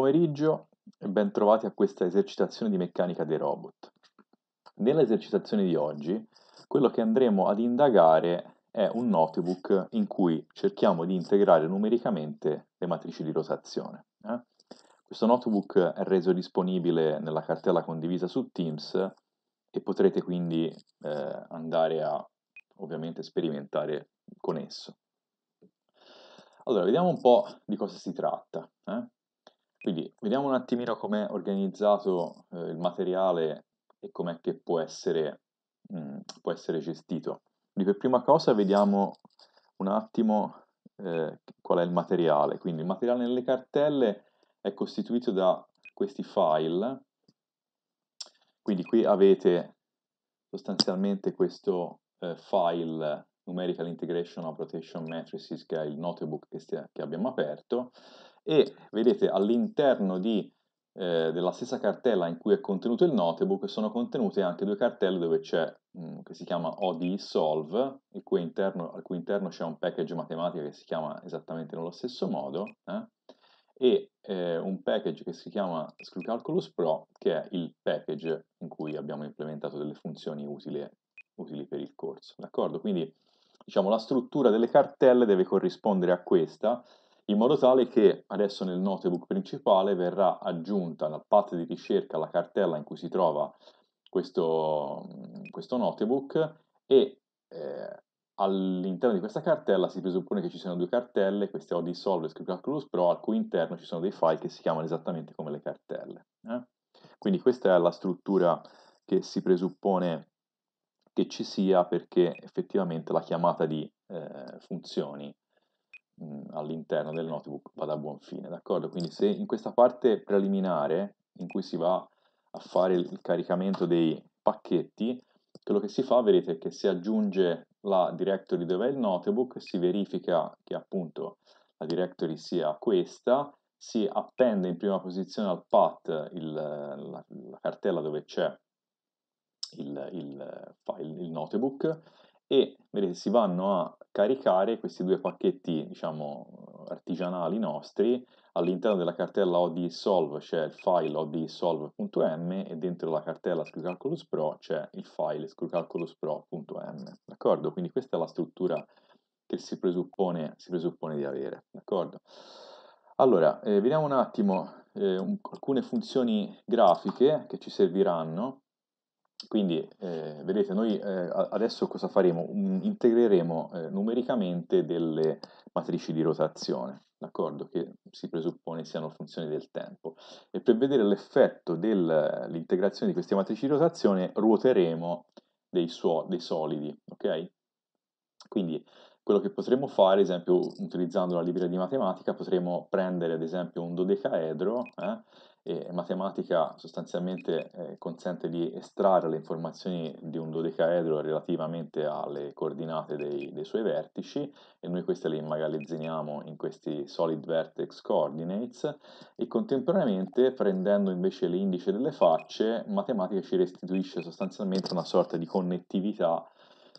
Pomeriggio e ben trovati a questa esercitazione di meccanica dei robot. Nella esercitazione di oggi, quello che andremo ad indagare è un notebook in cui cerchiamo di integrare numericamente le matrici di rotazione. Eh? Questo notebook è reso disponibile nella cartella condivisa su Teams e potrete quindi eh, andare a ovviamente sperimentare con esso. Allora, vediamo un po' di cosa si tratta. Eh? Quindi vediamo un attimino com'è organizzato eh, il materiale e com'è che può essere, mh, mm, può essere gestito. Quindi per prima cosa vediamo un attimo eh, qual è il materiale. Quindi il materiale nelle cartelle è costituito da questi file. Quindi qui avete sostanzialmente questo eh, file Numerical Integration of Rotation Matrices, che è il notebook che, che abbiamo aperto, e vedete all'interno di, eh, della stessa cartella in cui è contenuto il notebook sono contenute anche due cartelle dove c'è, mh, che si chiama OD Solve, cui interno, al cui interno c'è un package matematica che si chiama esattamente nello stesso modo, eh? e eh, un package che si chiama ScrewCalculus Pro, che è il package in cui abbiamo implementato delle funzioni utili, utili per il corso. D'accordo? Quindi diciamo, la struttura delle cartelle deve corrispondere a questa, in modo tale che adesso nel notebook principale verrà aggiunta dal path di ricerca la cartella in cui si trova questo, questo notebook e eh, all'interno di questa cartella si presuppone che ci siano due cartelle, queste OD Solve e ScriptCalculus Pro, al cui interno ci sono dei file che si chiamano esattamente come le cartelle. Eh? Quindi questa è la struttura che si presuppone che ci sia perché effettivamente la chiamata di eh, funzioni all'interno del notebook vada a buon fine, d'accordo? Quindi se in questa parte preliminare in cui si va a fare il caricamento dei pacchetti, quello che si fa, vedete, è che si aggiunge la directory dove è il notebook, si verifica che appunto la directory sia questa, si appende in prima posizione al path il, la, la, cartella dove c'è il, il, il notebook e vedete si vanno a caricare questi due pacchetti diciamo artigianali nostri all'interno della cartella odsolve c'è il file odsolve.m e dentro la cartella ScrewCalculus Pro c'è il file screwcalculuspro.m d'accordo? quindi questa è la struttura che si presuppone, si presuppone di avere d'accordo? allora eh, vediamo un attimo eh, un, alcune funzioni grafiche che ci serviranno quindi, eh, vedete, noi eh, adesso cosa faremo? Integreremo eh, numericamente delle matrici di rotazione, d'accordo? Che si presuppone siano funzioni del tempo. E per vedere l'effetto dell'integrazione di queste matrici di rotazione ruoteremo dei, dei solidi, ok? Quindi quello che potremmo fare, ad esempio, utilizzando la libreria di matematica, potremmo prendere ad esempio un dodecaedro eh, e matematica sostanzialmente eh, consente di estrarre le informazioni di un dodecaedro relativamente alle coordinate dei, dei, suoi vertici e noi queste le immagazziniamo in questi solid vertex coordinates e contemporaneamente prendendo invece l'indice delle facce matematica ci restituisce sostanzialmente una sorta di connettività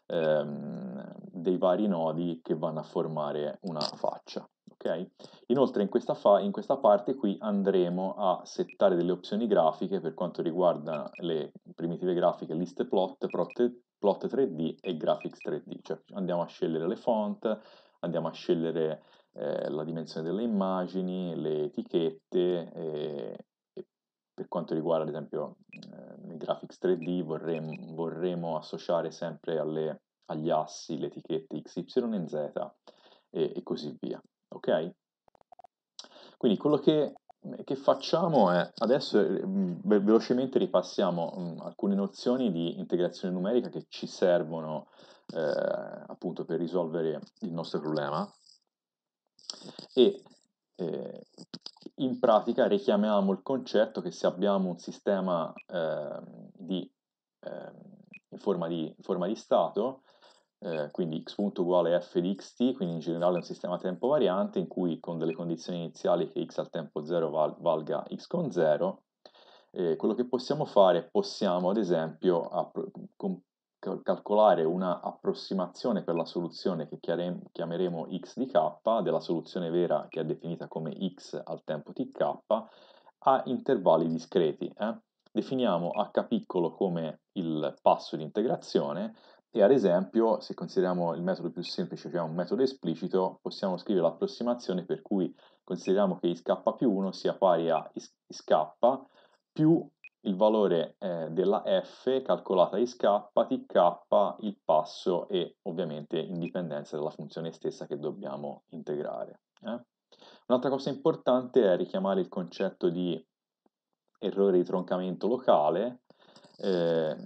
ehm, dei vari nodi che vanno a formare una faccia. Okay? Inoltre in questa, fa- in questa, parte qui andremo a settare delle opzioni grafiche per quanto riguarda le primitive grafiche list plot, plot, plot 3D e graphics 3D, cioè andiamo a scegliere le font, andiamo a scegliere eh, la dimensione delle immagini, le etichette e, e per quanto riguarda ad esempio eh, graphics 3D vorremmo, vorremmo associare sempre alle, agli assi le etichette x, y e z e, e così via ok? Quindi quello che, che facciamo è, adesso mm, velocemente ripassiamo mh, mm, alcune nozioni di integrazione numerica che ci servono eh, appunto per risolvere il nostro problema e eh, in pratica richiamiamo il concetto che se abbiamo un sistema eh, di, ehm, in, forma di, in forma di stato eh, quindi x punto uguale f di xt, quindi in generale un sistema tempo variante in cui con delle condizioni iniziali che x al tempo 0 val valga x con 0, eh, quello che possiamo fare, possiamo ad esempio calcolare una approssimazione per la soluzione che chiameremo x di k, della soluzione vera che è definita come x al tempo tk, a intervalli discreti. Eh? Definiamo h piccolo come il passo di integrazione e ad esempio, se consideriamo il metodo più semplice, cioè un metodo esplicito, possiamo scrivere l'approssimazione per cui consideriamo che isk più 1 sia pari a isk più il valore eh, della f calcolata isk, tk, il passo e ovviamente in dalla funzione stessa che dobbiamo integrare. Eh? Un'altra cosa importante è richiamare il concetto di errore di troncamento locale, eh,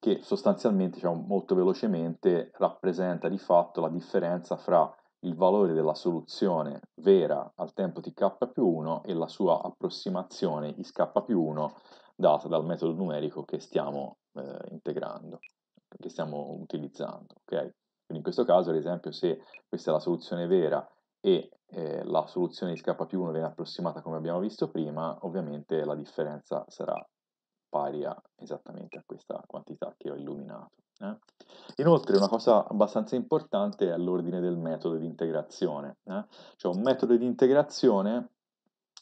che sostanzialmente, diciamo, molto velocemente, rappresenta di fatto la differenza fra il valore della soluzione vera al tempo tk più 1 e la sua approssimazione isk più 1 data dal metodo numerico che stiamo eh, integrando, che stiamo utilizzando. Okay? Quindi in questo caso, ad esempio, se questa è la soluzione vera e eh, la soluzione di K più 1 viene approssimata come abbiamo visto prima, ovviamente la differenza sarà pari a, esattamente a questa quantità che ho illuminato. Eh? Inoltre una cosa abbastanza importante è l'ordine del metodo di integrazione. Eh? Cioè un metodo di integrazione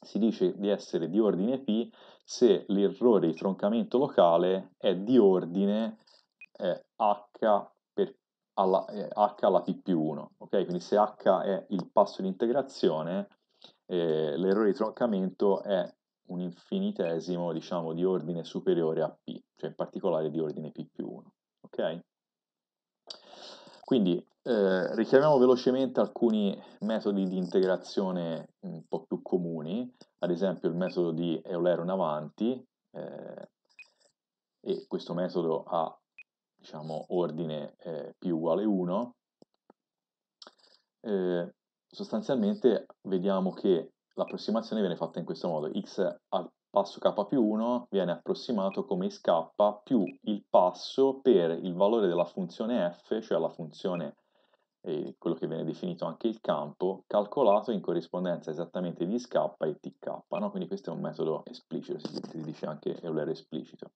si dice di essere di ordine P se l'errore di troncamento locale è di ordine eh, H, per, alla, eh, H alla P più 1. Okay? Quindi se H è il passo di integrazione, eh, l'errore di troncamento è un infinitesimo, diciamo, di ordine superiore a P, cioè in particolare di ordine P più 1. Ok? Quindi eh, richiamiamo velocemente alcuni metodi di integrazione un po' più comuni, ad esempio il metodo di Eulero in avanti, eh, e questo metodo ha diciamo, ordine eh, P uguale 1. Eh, sostanzialmente vediamo che l'approssimazione viene fatta in questo modo, x al passo k più 1 viene approssimato come x più il passo per il valore della funzione f, cioè la funzione, eh, quello che viene definito anche il campo, calcolato in corrispondenza esattamente di x e tk, no? quindi questo è un metodo esplicito, si dice anche Eulero esplicito.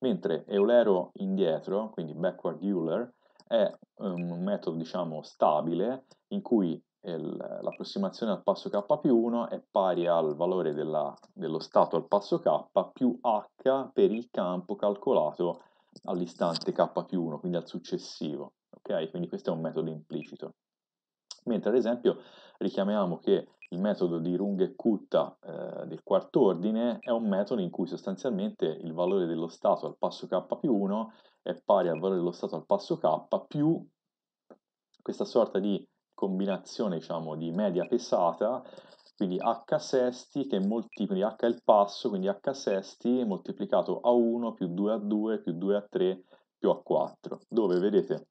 Mentre Eulero indietro, quindi backward Euler, è un metodo diciamo stabile in cui l'approssimazione al passo k più 1 è pari al valore della, dello stato al passo k più h per il campo calcolato all'istante k più 1, quindi al successivo. Ok? Quindi questo è un metodo implicito. Mentre ad esempio richiamiamo che il metodo di Runge Kutta eh, del quarto ordine è un metodo in cui sostanzialmente il valore dello stato al passo k più 1 è pari al valore dello stato al passo k più questa sorta di combinazione diciamo, di media pesata, quindi h sesti che moltiplica, h il passo, quindi h sesti moltiplicato a 1 più 2 a 2 più 2 a 3 più a 4, dove vedete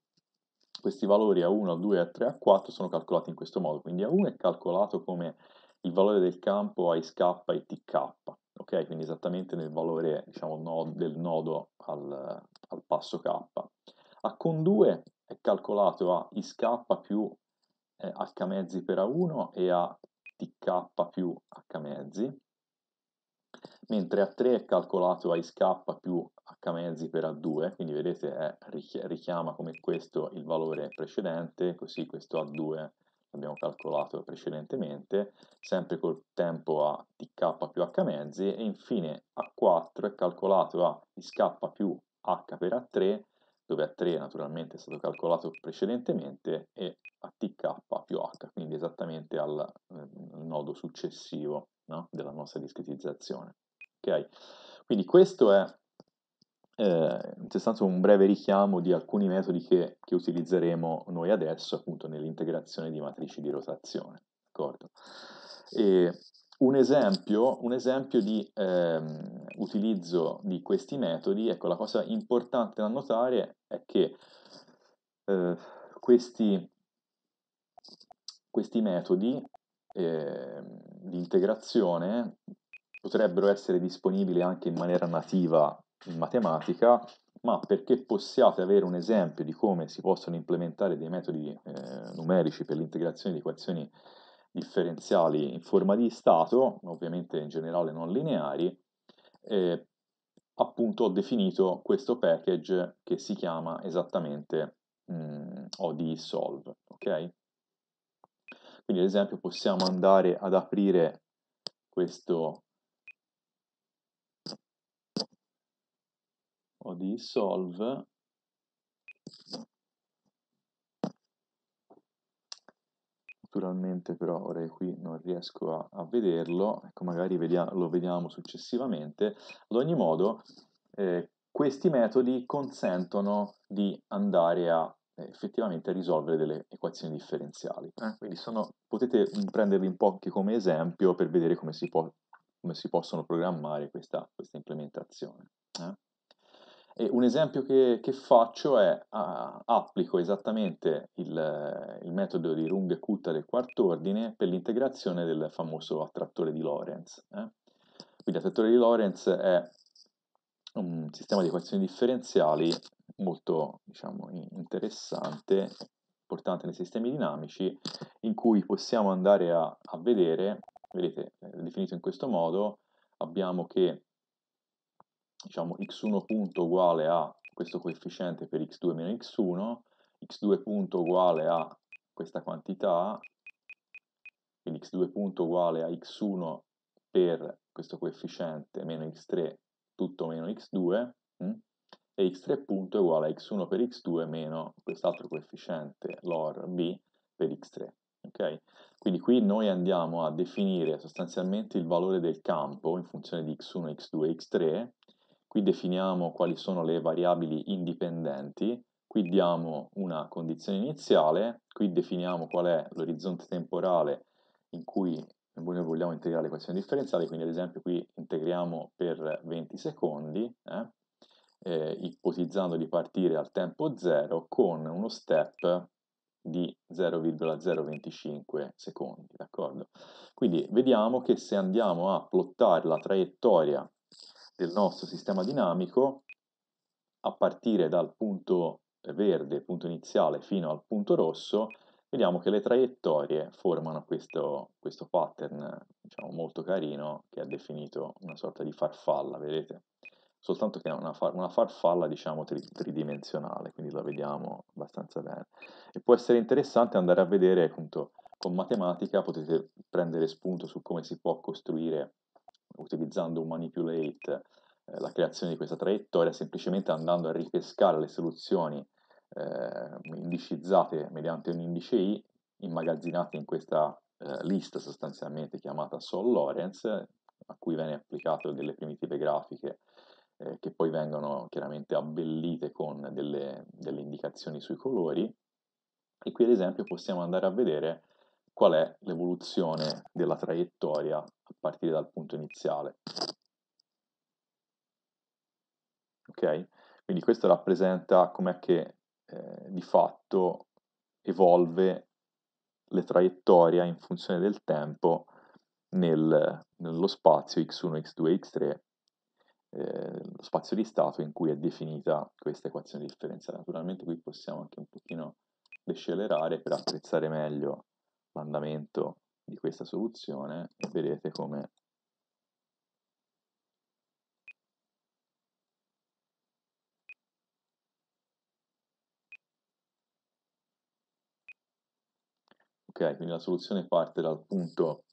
questi valori a 1, a 2, a 3, a 4 sono calcolati in questo modo, quindi a 1 è calcolato come il valore del campo a ISK e TK, ok? Quindi esattamente nel valore diciamo, no, del nodo al, al passo K. A con 2 è calcolato a ISK più eh, h mezzi per a1 e a tk più h mezzi, mentre a3 è calcolato a isk più h mezzi per a2, quindi vedete è, richiama come questo il valore precedente, così questo a2 l'abbiamo calcolato precedentemente, sempre col tempo a tk più h mezzi, e infine a4 è calcolato a isk più h per a3, dove A3 naturalmente è stato calcolato precedentemente, e a tk più h, quindi esattamente al eh, nodo successivo no? della nostra discretizzazione. Okay? Quindi questo è eh, in sostanza un breve richiamo di alcuni metodi che, che utilizzeremo noi adesso appunto nell'integrazione di matrici di rotazione. Un esempio, un esempio di ehm, utilizzo di questi metodi, ecco la cosa importante da notare è che eh, questi, questi, metodi eh, di integrazione potrebbero essere disponibili anche in maniera nativa in matematica, ma perché possiate avere un esempio di come si possono implementare dei metodi eh, numerici per l'integrazione di equazioni differenziali in forma di stato, ovviamente in generale non lineari, eh, appunto ho definito questo package che si chiama esattamente mm, ODE solve, ok? Quindi ad esempio possiamo andare ad aprire questo ODE solve naturalmente però ora qui non riesco a, a vederlo, ecco magari vediamo, lo vediamo successivamente. Ad ogni modo eh, questi metodi consentono di andare a eh, effettivamente a risolvere delle equazioni differenziali. Eh? Quindi sono, potete prenderli un po' anche come esempio per vedere come si, può, come si possono programmare questa, questa implementazione. Eh? E un esempio che, che faccio è, uh, applico esattamente il, il, metodo di Runge-Kutta del quarto ordine per l'integrazione del famoso attrattore di Lorentz. Eh? Quindi l'attrattore di Lorentz è un sistema di equazioni differenziali molto diciamo, interessante, importante nei sistemi dinamici, in cui possiamo andare a, a vedere, vedete, è definito in questo modo, abbiamo che diciamo x1 punto uguale a questo coefficiente per x2 meno x1, x2 punto uguale a questa quantità, quindi x2 punto uguale a x1 per questo coefficiente meno x3 tutto meno x2, mh? Hm? e x3 punto è uguale a x1 per x2 meno quest'altro coefficiente lor b per x3. Okay? Quindi qui noi andiamo a definire sostanzialmente il valore del campo in funzione di x1, x2 e x3 Qui definiamo quali sono le variabili indipendenti, qui diamo una condizione iniziale, qui definiamo qual è l'orizzonte temporale in cui noi vogliamo integrare l'equazione differenziale, quindi ad esempio qui integriamo per 20 secondi, eh, eh, ipotizzando di partire al tempo 0 con uno step di 0,025 secondi, d'accordo? Quindi vediamo che se andiamo a plottare la traiettoria del nostro sistema dinamico a partire dal punto verde, punto iniziale, fino al punto rosso, vediamo che le traiettorie formano questo, questo pattern diciamo, molto carino che ha definito una sorta di farfalla, vedete? Soltanto che è una, far, una farfalla diciamo tri, tridimensionale, quindi la vediamo abbastanza bene. E può essere interessante andare a vedere appunto con matematica, potete prendere spunto su come si può costruire utilizzando un manipulate eh, la creazione di questa traiettoria semplicemente andando a ripescare le soluzioni eh, indicizzate mediante un indice i immagazzinate in questa eh, lista sostanzialmente chiamata Sol Lorentz a cui viene applicato delle primitive grafiche eh, che poi vengono chiaramente abbellite con delle, delle indicazioni sui colori. E qui ad esempio possiamo andare a vedere qual è l'evoluzione della traiettoria a partire dal punto iniziale. Ok? Quindi questo rappresenta com'è che eh, di fatto evolve le traiettorie in funzione del tempo nel, nello spazio x1, x2, x3, eh, lo spazio di stato in cui è definita questa equazione differenziale. Naturalmente qui possiamo anche un pochino decelerare per apprezzare meglio l'andamento di questa soluzione e vedete come ok quindi la soluzione parte dal punto,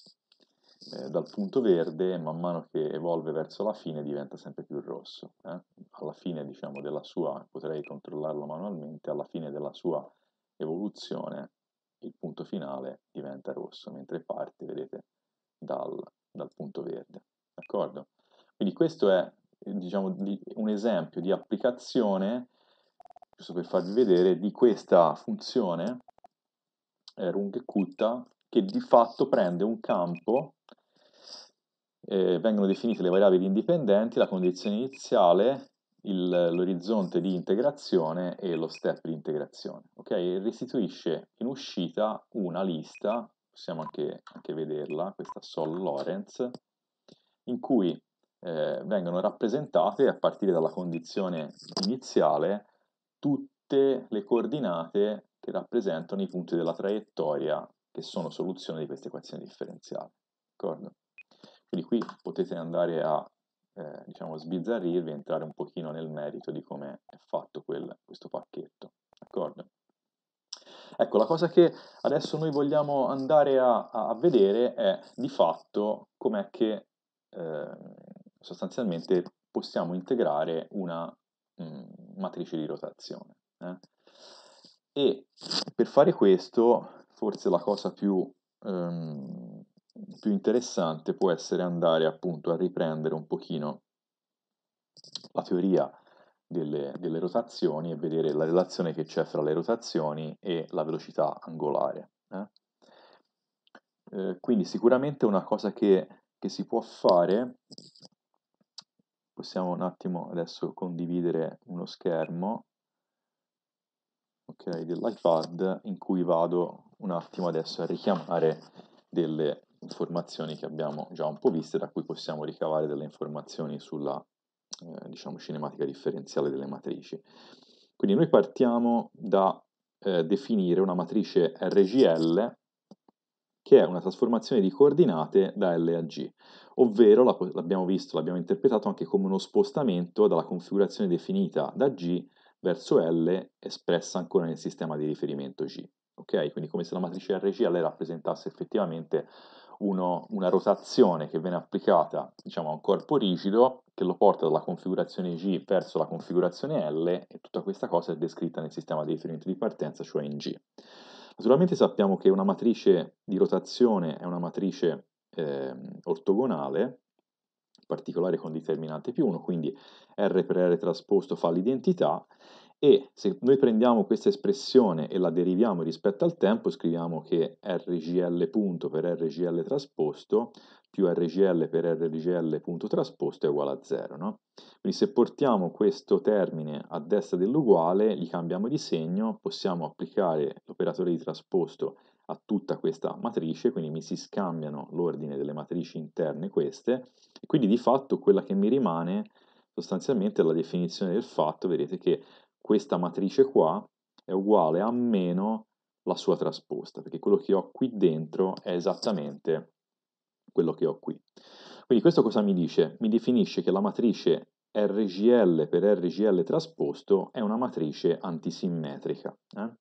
eh, dal punto verde e man mano che evolve verso la fine diventa sempre più rosso eh? alla fine diciamo della sua potrei controllarlo manualmente alla fine della sua evoluzione il punto finale diventa rosso, mentre parte, vedete, dal, dal punto verde. D'accordo? Quindi questo è diciamo, un esempio di applicazione, giusto per farvi vedere, di questa funzione eh, Runge-Kutta che di fatto prende un campo, eh, vengono definite le variabili indipendenti, la condizione iniziale l'orizzonte di integrazione e lo step di integrazione. Okay? Restituisce in uscita una lista, possiamo anche, anche vederla, questa Sol Lorentz, in cui eh, vengono rappresentate a partire dalla condizione iniziale tutte le coordinate che rappresentano i punti della traiettoria che sono soluzione di queste equazioni differenziali. D'accordo? Quindi qui potete andare a eh, diciamo, sbizzarrirvi e entrare un pochino nel merito di come è fatto quel, questo pacchetto. D'accordo? Ecco, la cosa che adesso noi vogliamo andare a, a vedere è di fatto com'è che eh, sostanzialmente possiamo integrare una mh, mm, matrice di rotazione. Eh? E per fare questo, forse la cosa più, um, più interessante può essere andare appunto a riprendere un pochino la teoria delle, delle, rotazioni e vedere la relazione che c'è fra le rotazioni e la velocità angolare. Eh? Eh, quindi sicuramente una cosa che, che, si può fare, possiamo un attimo adesso condividere uno schermo okay, dell'iPad in cui vado un attimo adesso a richiamare delle informazioni che abbiamo già un po' viste, da cui possiamo ricavare delle informazioni sulla eh, diciamo, cinematica differenziale delle matrici. Quindi noi partiamo da eh, definire una matrice RGL che è una trasformazione di coordinate da L a G, ovvero l'abbiamo visto, l'abbiamo interpretato anche come uno spostamento dalla configurazione definita da G verso L espressa ancora nel sistema di riferimento G. Ok? Quindi come se la matrice RGL rappresentasse effettivamente uno, una rotazione che viene applicata diciamo, a un corpo rigido che lo porta dalla configurazione G verso la configurazione L e tutta questa cosa è descritta nel sistema di riferimento di partenza, cioè in G. Naturalmente sappiamo che una matrice di rotazione è una matrice eh, ortogonale, in particolare con determinante più 1, quindi R per R trasposto fa l'identità, e se noi prendiamo questa espressione e la deriviamo rispetto al tempo, scriviamo che RGL punto per RGL trasposto più RGL per RGL punto trasposto è uguale a 0. No? Quindi se portiamo questo termine a destra dell'uguale, gli cambiamo di segno, possiamo applicare l'operatore di trasposto a tutta questa matrice, quindi mi si scambiano l'ordine delle matrici interne queste, e quindi di fatto quella che mi rimane sostanzialmente è la definizione del fatto, vedete che questa matrice qua è uguale a meno la sua trasposta, perché quello che ho qui dentro è esattamente quello che ho qui. Quindi questo cosa mi dice? Mi definisce che la matrice RGL per RGL trasposto è una matrice antisimmetrica. Eh?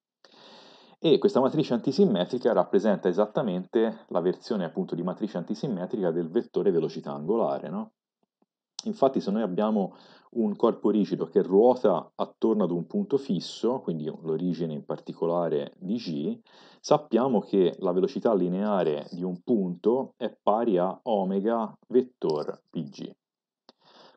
E questa matrice antisimmetrica rappresenta esattamente la versione appunto di matrice antisimmetrica del vettore velocità angolare. No? Infatti se noi abbiamo un corpo rigido che ruota attorno ad un punto fisso, quindi l'origine in particolare di g, sappiamo che la velocità lineare di un punto è pari a omega vettor pg.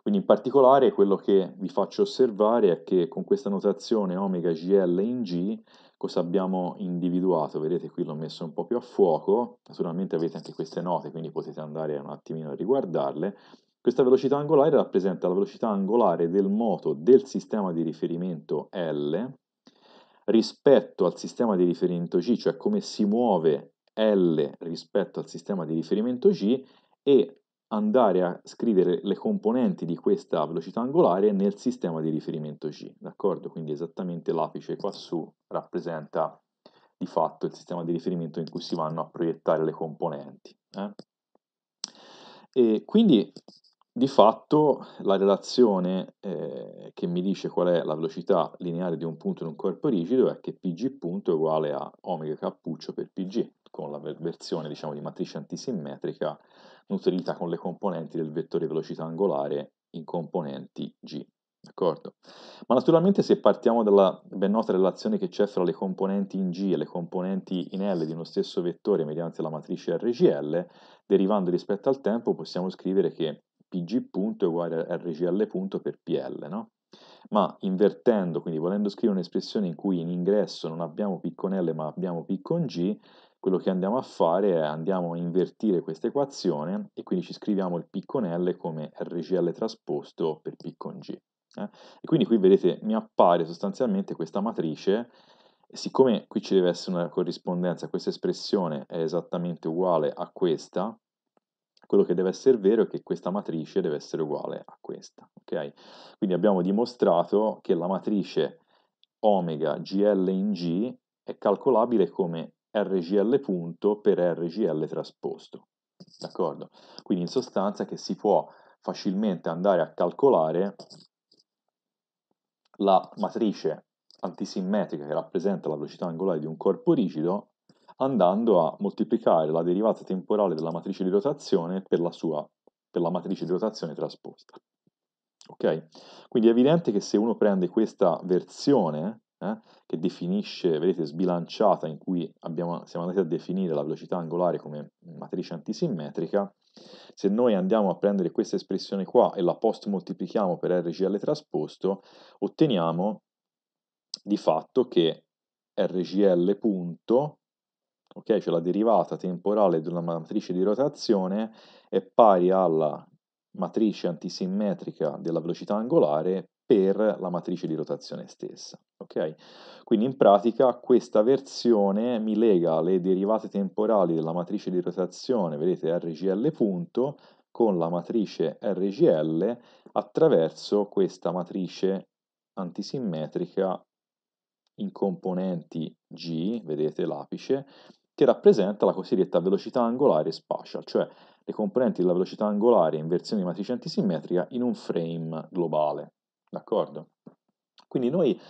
Quindi in particolare quello che vi faccio osservare è che con questa notazione omega gl in g cosa abbiamo individuato? Vedete qui l'ho messo un po' più a fuoco, naturalmente avete anche queste note quindi potete andare un attimino a riguardarle, questa velocità angolare rappresenta la velocità angolare del moto del sistema di riferimento L rispetto al sistema di riferimento G, cioè come si muove L rispetto al sistema di riferimento G e andare a scrivere le componenti di questa velocità angolare nel sistema di riferimento G, d'accordo? Quindi esattamente l'apice qua su rappresenta di fatto il sistema di riferimento in cui si vanno a proiettare le componenti. Eh? Quindi di fatto la relazione eh, che mi dice qual è la velocità lineare di un punto in un corpo rigido è che pg punto è uguale a omega cappuccio per pg, con la versione diciamo, di matrice antisimmetrica nutrita con le componenti del vettore velocità angolare in componenti g. D'accordo? Ma naturalmente se partiamo dalla ben nota relazione che c'è fra le componenti in G e le componenti in L di uno stesso vettore mediante la matrice RGL, derivando rispetto al tempo possiamo scrivere che pg punto è uguale a rgl punto per pl, no? Ma invertendo, quindi volendo scrivere un'espressione in cui in ingresso non abbiamo P con L ma abbiamo P con G, quello che andiamo a fare è andiamo a invertire questa equazione e quindi ci scriviamo il P con L come RGL trasposto per P con G. Eh? E quindi qui vedete mi appare sostanzialmente questa matrice, siccome qui ci deve essere una corrispondenza, questa espressione è esattamente uguale a questa, quello che deve essere vero è che questa matrice deve essere uguale a questa. Okay? Quindi abbiamo dimostrato che la matrice omega GL in G è calcolabile come RGL punto per RGL trasposto. D'accordo? Quindi in sostanza che si può facilmente andare a calcolare la matrice antisimmetrica che rappresenta la velocità angolare di un corpo rigido andando a moltiplicare la derivata temporale della matrice di rotazione per la, sua, per la matrice di rotazione trasposta. Ok? Quindi è evidente che se uno prende questa versione eh, che definisce, vedete, sbilanciata, in cui abbiamo, siamo andati a definire la velocità angolare come matrice antisimmetrica, se noi andiamo a prendere questa espressione qua e la post moltiplichiamo per RGL trasposto, otteniamo di fatto che RGL punto, ok, cioè la derivata temporale della matrice di rotazione è pari alla matrice antisimmetrica della velocità angolare per la matrice di rotazione stessa. Okay? Quindi in pratica questa versione mi lega le derivate temporali della matrice di rotazione, vedete RGL punto, con la matrice RGL attraverso questa matrice antisimmetrica in componenti G, vedete l'apice, che rappresenta la cosiddetta velocità angolare spatial, cioè le componenti della velocità angolare in versione di matrice antisimmetrica in un frame globale. D'accordo? Quindi noi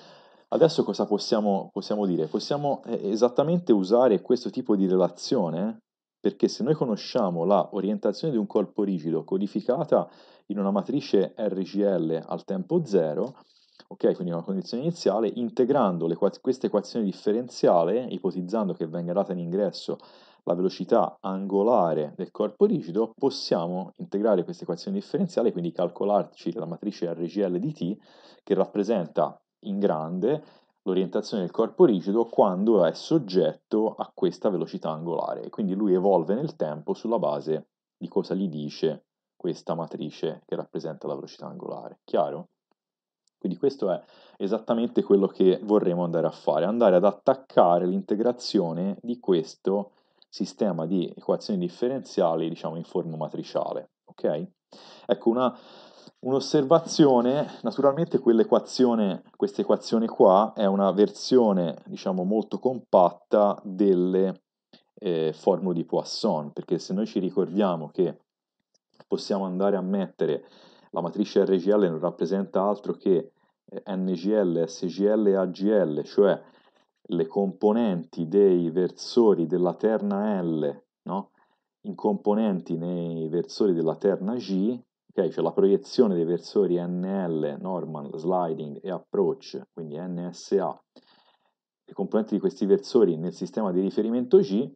adesso cosa possiamo, possiamo dire? Possiamo eh, esattamente usare questo tipo di relazione perché se noi conosciamo la orientazione di un corpo rigido codificata in una matrice RGL al tempo zero, ok, quindi una condizione iniziale, integrando questa equazione differenziale, ipotizzando che venga data in ingresso la velocità angolare del corpo rigido, possiamo integrare questa equazione differenziale, quindi calcolarci la matrice RGL di t, che rappresenta in grande l'orientazione del corpo rigido quando è soggetto a questa velocità angolare. Quindi lui evolve nel tempo sulla base di cosa gli dice questa matrice che rappresenta la velocità angolare. Chiaro? Quindi questo è esattamente quello che vorremmo andare a fare, andare ad attaccare l'integrazione di questo sistema di equazioni differenziali, diciamo, in forma matriciale. Ok? Ecco, una, un'osservazione, naturalmente questa equazione qua è una versione, diciamo, molto compatta delle eh, formule di Poisson, perché se noi ci ricordiamo che possiamo andare a mettere la matrice RGL non rappresenta altro che eh, NGL, SGL e AGL, cioè le componenti dei versori della terna L no? in componenti nei versori della terna G, okay? cioè la proiezione dei versori NL, normal, sliding e approach, quindi NSA, le componenti di questi versori nel sistema di riferimento G,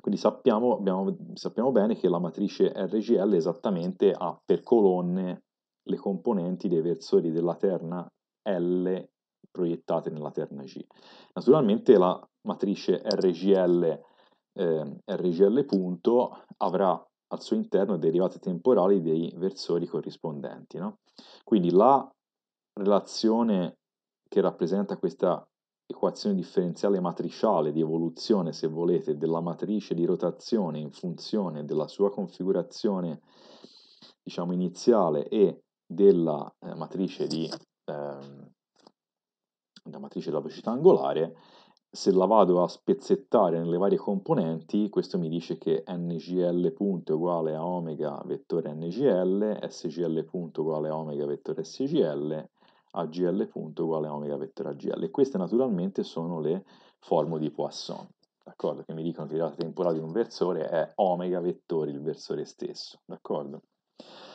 quindi sappiamo, abbiamo, sappiamo bene che la matrice RGL esattamente ha per colonne le componenti dei versori della terna L proiettate nella terna G. Naturalmente la matrice RGL, eh, RGL punto avrà al suo interno derivate temporali dei versori corrispondenti. No? Quindi la relazione che rappresenta questa equazione differenziale matriciale di evoluzione, se volete, della matrice di rotazione in funzione della sua configurazione diciamo iniziale e della eh, matrice di eh, la matrice della velocità angolare, se la vado a spezzettare nelle varie componenti, questo mi dice che ngl punto uguale a omega vettore ngl, sgl punto uguale a omega vettore sgl, agl punto uguale a omega vettore agl. E queste naturalmente sono le formule di Poisson, d'accordo? Che mi dicono che la temporale di un versore è omega vettore il versore stesso, d'accordo?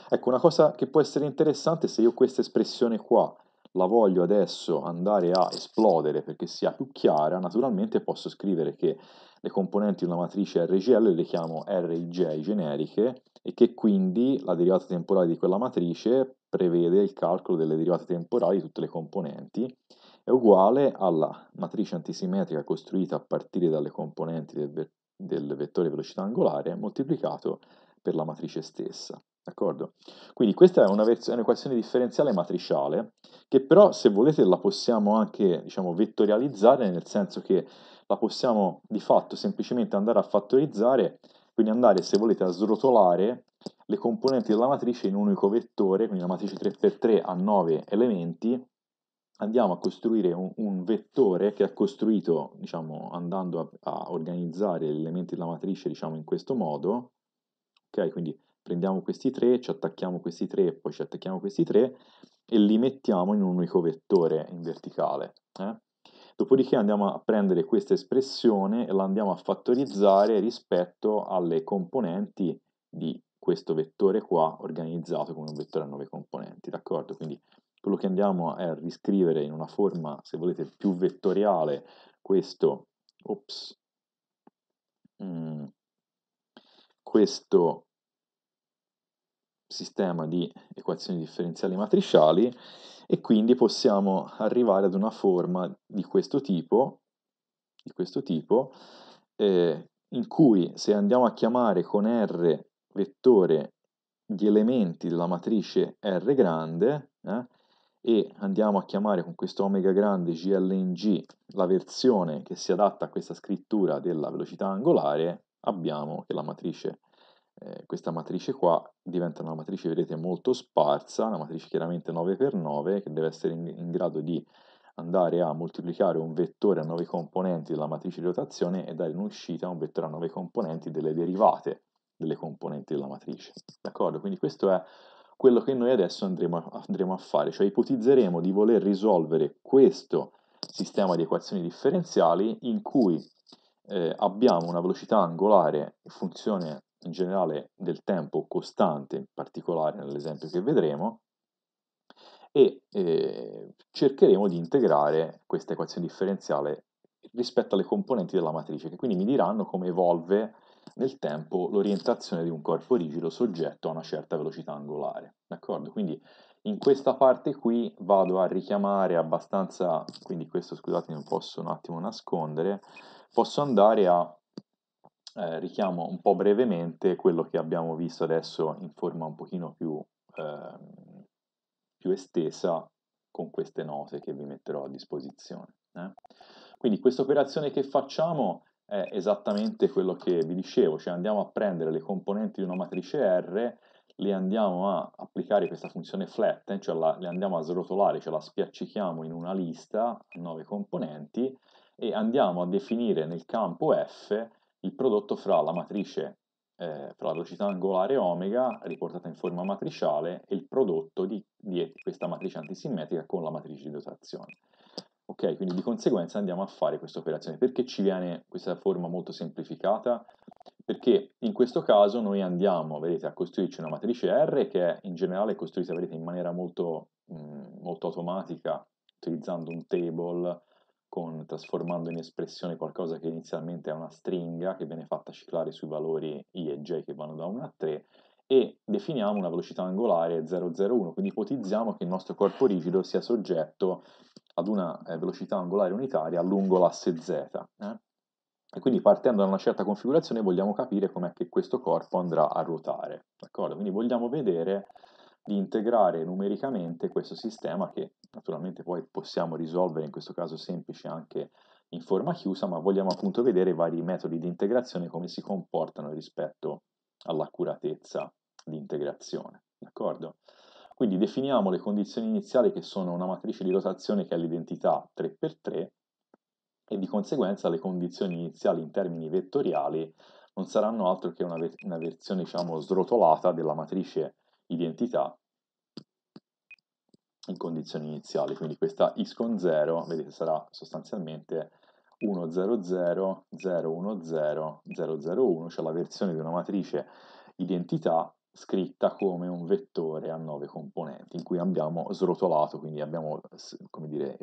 Ecco, una cosa che può essere interessante se io questa espressione qua la voglio adesso andare a esplodere perché sia più chiara, naturalmente posso scrivere che le componenti di una matrice RGL le chiamo RJ generiche e che quindi la derivata temporale di quella matrice prevede il calcolo delle derivate temporali di tutte le componenti è uguale alla matrice antisimmetrica costruita a partire dalle componenti del, del vettore velocità angolare moltiplicato per la matrice stessa. D'accordo? Quindi questa è una un'equazione differenziale matriciale che però se volete la possiamo anche diciamo, vettorializzare nel senso che la possiamo di fatto semplicemente andare a fattorizzare, quindi andare se volete a srotolare le componenti della matrice in un unico vettore, quindi la matrice 3x3 ha 9 elementi, andiamo a costruire un, un vettore che è costruito diciamo, andando a, a, organizzare gli elementi della matrice diciamo, in questo modo, ok? Quindi prendiamo questi tre, ci attacchiamo questi tre, poi ci attacchiamo questi tre e li mettiamo in un unico vettore in verticale. Eh? Dopodiché andiamo a prendere questa espressione e la andiamo a fattorizzare rispetto alle componenti di questo vettore qua organizzato come un vettore a 9 componenti, d'accordo? Quindi quello che andiamo a riscrivere in una forma, se volete, più vettoriale, questo, ops, mm, questo sistema di equazioni differenziali matriciali e quindi possiamo arrivare ad una forma di questo tipo, di questo tipo eh, in cui se andiamo a chiamare con R vettore gli elementi della matrice R grande eh, e andiamo a chiamare con questo omega grande GL in G la versione che si adatta a questa scrittura della velocità angolare, abbiamo che la matrice, eh, questa matrice qua diventa una matrice, vedete, molto sparsa, una matrice chiaramente 9x9 che deve essere in, in grado di andare a moltiplicare un vettore a 9 componenti della matrice di rotazione e dare in uscita un vettore a 9 componenti delle derivate delle componenti della matrice. D'accordo? Quindi questo è quello che noi adesso andremo a, andremo a fare, cioè ipotizzeremo di voler risolvere questo sistema di equazioni differenziali in cui eh, abbiamo una velocità angolare in funzione in generale del tempo costante, in particolare nell'esempio che vedremo, e eh, cercheremo di integrare questa equazione differenziale rispetto alle componenti della matrice, che quindi mi diranno come evolve nel tempo l'orientazione di un corpo rigido soggetto a una certa velocità angolare. D'accordo? Quindi in questa parte qui vado a richiamare abbastanza, quindi questo scusate non posso un attimo nascondere, posso andare a eh, richiamo un po' brevemente quello che abbiamo visto adesso in forma un pochino più, eh, più estesa con queste note che vi metterò a disposizione. Eh? Quindi questa operazione che facciamo è esattamente quello che vi dicevo, cioè andiamo a prendere le componenti di una matrice R, le andiamo a applicare questa funzione flatten, cioè la, le andiamo a srotolare, cioè la spiaccichiamo in una lista a 9 componenti e andiamo a definire nel campo F il prodotto fra la matrice, eh, fra la velocità angolare omega, riportata in forma matriciale, e il prodotto di, di questa matrice antisimmetrica con la matrice di dotazione. Ok, quindi di conseguenza andiamo a fare questa operazione. Perché ci viene questa forma molto semplificata? Perché in questo caso noi andiamo, vedete, a costruirci una matrice R che è in generale costruita, vedete, in maniera molto, mh, molto automatica, utilizzando un table, con, trasformando in espressione qualcosa che inizialmente è una stringa che viene fatta ciclare sui valori i e j che vanno da 1 a 3 e definiamo una velocità angolare 001, quindi ipotizziamo che il nostro corpo rigido sia soggetto ad una eh, velocità angolare unitaria lungo l'asse z. Eh? E quindi partendo da una certa configurazione vogliamo capire com'è che questo corpo andrà a ruotare. D'accordo? Quindi vogliamo vedere di integrare numericamente questo sistema che naturalmente poi possiamo risolvere in questo caso semplice anche in forma chiusa, ma vogliamo appunto vedere i vari metodi di integrazione come si comportano rispetto all'accuratezza di integrazione. D'accordo? Quindi definiamo le condizioni iniziali che sono una matrice di rotazione che ha l'identità 3x3 e di conseguenza le condizioni iniziali in termini vettoriali non saranno altro che una, una versione diciamo srotolata della matrice identità in condizioni iniziali, quindi questa x con 0, vedete, sarà sostanzialmente 1, 0, 0, 0, 1, 0, 0, 0, 1, cioè la versione di una matrice identità scritta come un vettore a 9 componenti, in cui abbiamo srotolato, quindi abbiamo, come dire,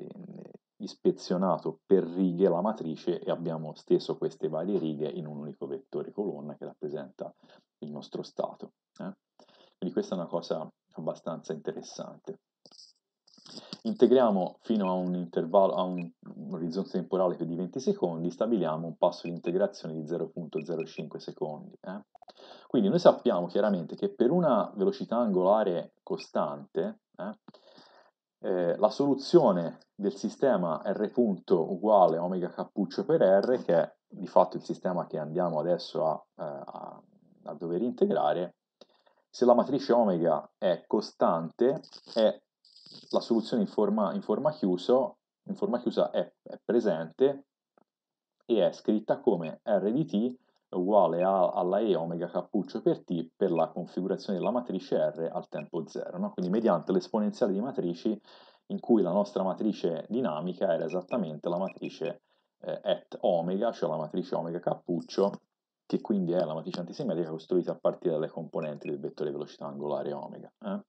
ispezionato per righe la matrice e abbiamo steso queste varie righe in un unico vettore colonna che rappresenta il nostro stato. Eh? Quindi questa è una cosa abbastanza interessante. Integriamo fino a un intervallo, a un, orizzonte temporale di 20 secondi, stabiliamo un passo di integrazione di 0.05 secondi. Eh? Quindi noi sappiamo chiaramente che per una velocità angolare costante, eh, eh, la soluzione del sistema R punto uguale omega cappuccio per R, che è di fatto il sistema che andiamo adesso a, eh, a, a dover integrare, se la matrice omega è costante, è la soluzione in forma, in forma, chiuso, in forma chiusa è, è, presente e è scritta come R di t uguale a, alla E omega cappuccio per T per la configurazione della matrice R al tempo 0, no? quindi mediante l'esponenziale di matrici in cui la nostra matrice dinamica era esattamente la matrice eh, omega, cioè la matrice omega cappuccio, che quindi è la matrice antisimmetrica costruita a partire dalle componenti del vettore velocità angolare omega. Eh?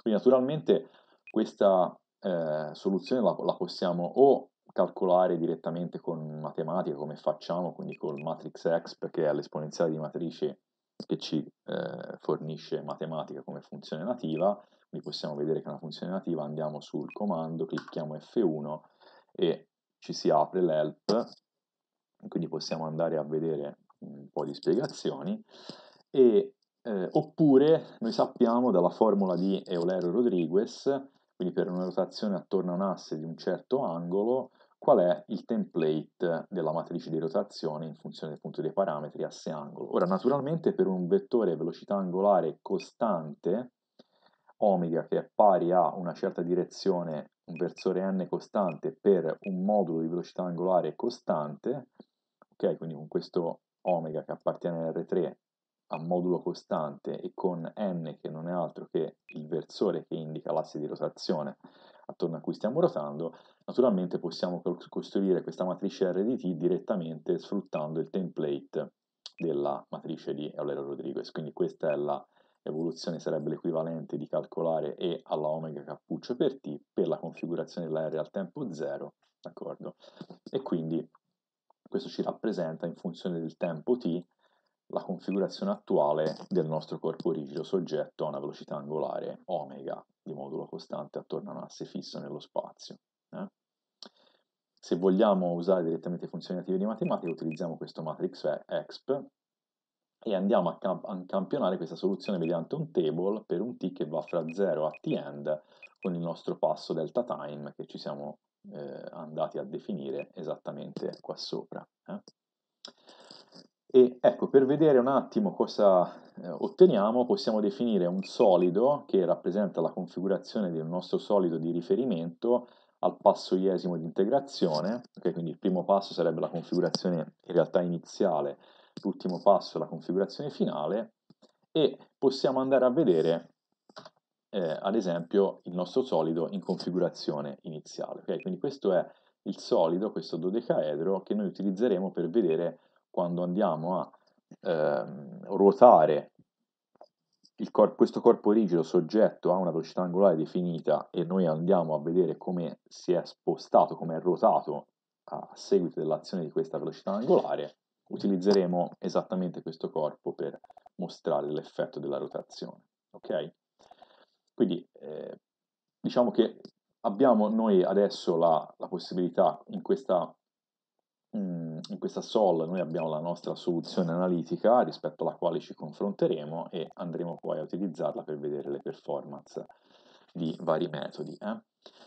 Quindi naturalmente questa eh, soluzione la, la, possiamo o calcolare direttamente con matematica come facciamo, quindi col matrix exp che è l'esponenziale di matrici che ci eh, fornisce matematica come funzione nativa, quindi possiamo vedere che è una funzione nativa, andiamo sul comando, clicchiamo F1 e ci si apre l'help, quindi possiamo andare a vedere un po' di spiegazioni, e, eh, oppure noi sappiamo dalla formula di Eulero-Rodriguez, quindi per una rotazione attorno a un asse di un certo angolo, qual è il template della matrice di rotazione in funzione appunto dei parametri asse-angolo. Ora, naturalmente per un vettore velocità angolare costante, omega che è pari a una certa direzione, un versore n costante per un modulo di velocità angolare costante, ok? Quindi con questo omega che appartiene a R3 a modulo costante e con n che non è altro che il versore che indica l'asse di rotazione attorno a cui stiamo rotando, naturalmente possiamo costruire questa matrice R di t direttamente sfruttando il template della matrice di Eulero-Rodriguez. Quindi questa è l'evoluzione, sarebbe l'equivalente di calcolare E alla omega cappuccio per t per la configurazione della R al tempo 0, d'accordo? E quindi questo ci rappresenta in funzione del tempo t la configurazione attuale del nostro corpo rigido soggetto a una velocità angolare omega di modulo costante attorno a un asse fisso nello spazio. Eh? Se vogliamo usare direttamente funzioni native di matematica, utilizziamo questo matrix exp e andiamo a, camp a campionare questa soluzione mediante un table per un t che va fra 0 a t-end con il nostro passo delta time che ci siamo eh, andati a definire esattamente qua sopra. Eh? E ecco, per vedere un attimo cosa eh, otteniamo, possiamo definire un solido che rappresenta la configurazione del nostro solido di riferimento al passo iesimo di integrazione, okay? quindi il primo passo sarebbe la configurazione in realtà iniziale, l'ultimo passo è la configurazione finale, e possiamo andare a vedere eh, ad esempio il nostro solido in configurazione iniziale. Okay? Quindi questo è il solido, questo dodecaedro, che noi utilizzeremo per vedere quando andiamo a ehm, ruotare corpo, questo corpo rigido soggetto a una velocità angolare definita e noi andiamo a vedere come si è spostato, come è ruotato a seguito dell'azione di questa velocità angolare, utilizzeremo esattamente questo corpo per mostrare l'effetto della rotazione. Ok? Quindi eh, diciamo che abbiamo noi adesso la, la possibilità in questa in questa SOL noi abbiamo la nostra soluzione analitica rispetto alla quale ci confronteremo e andremo poi a utilizzarla per vedere le performance di vari metodi. Eh?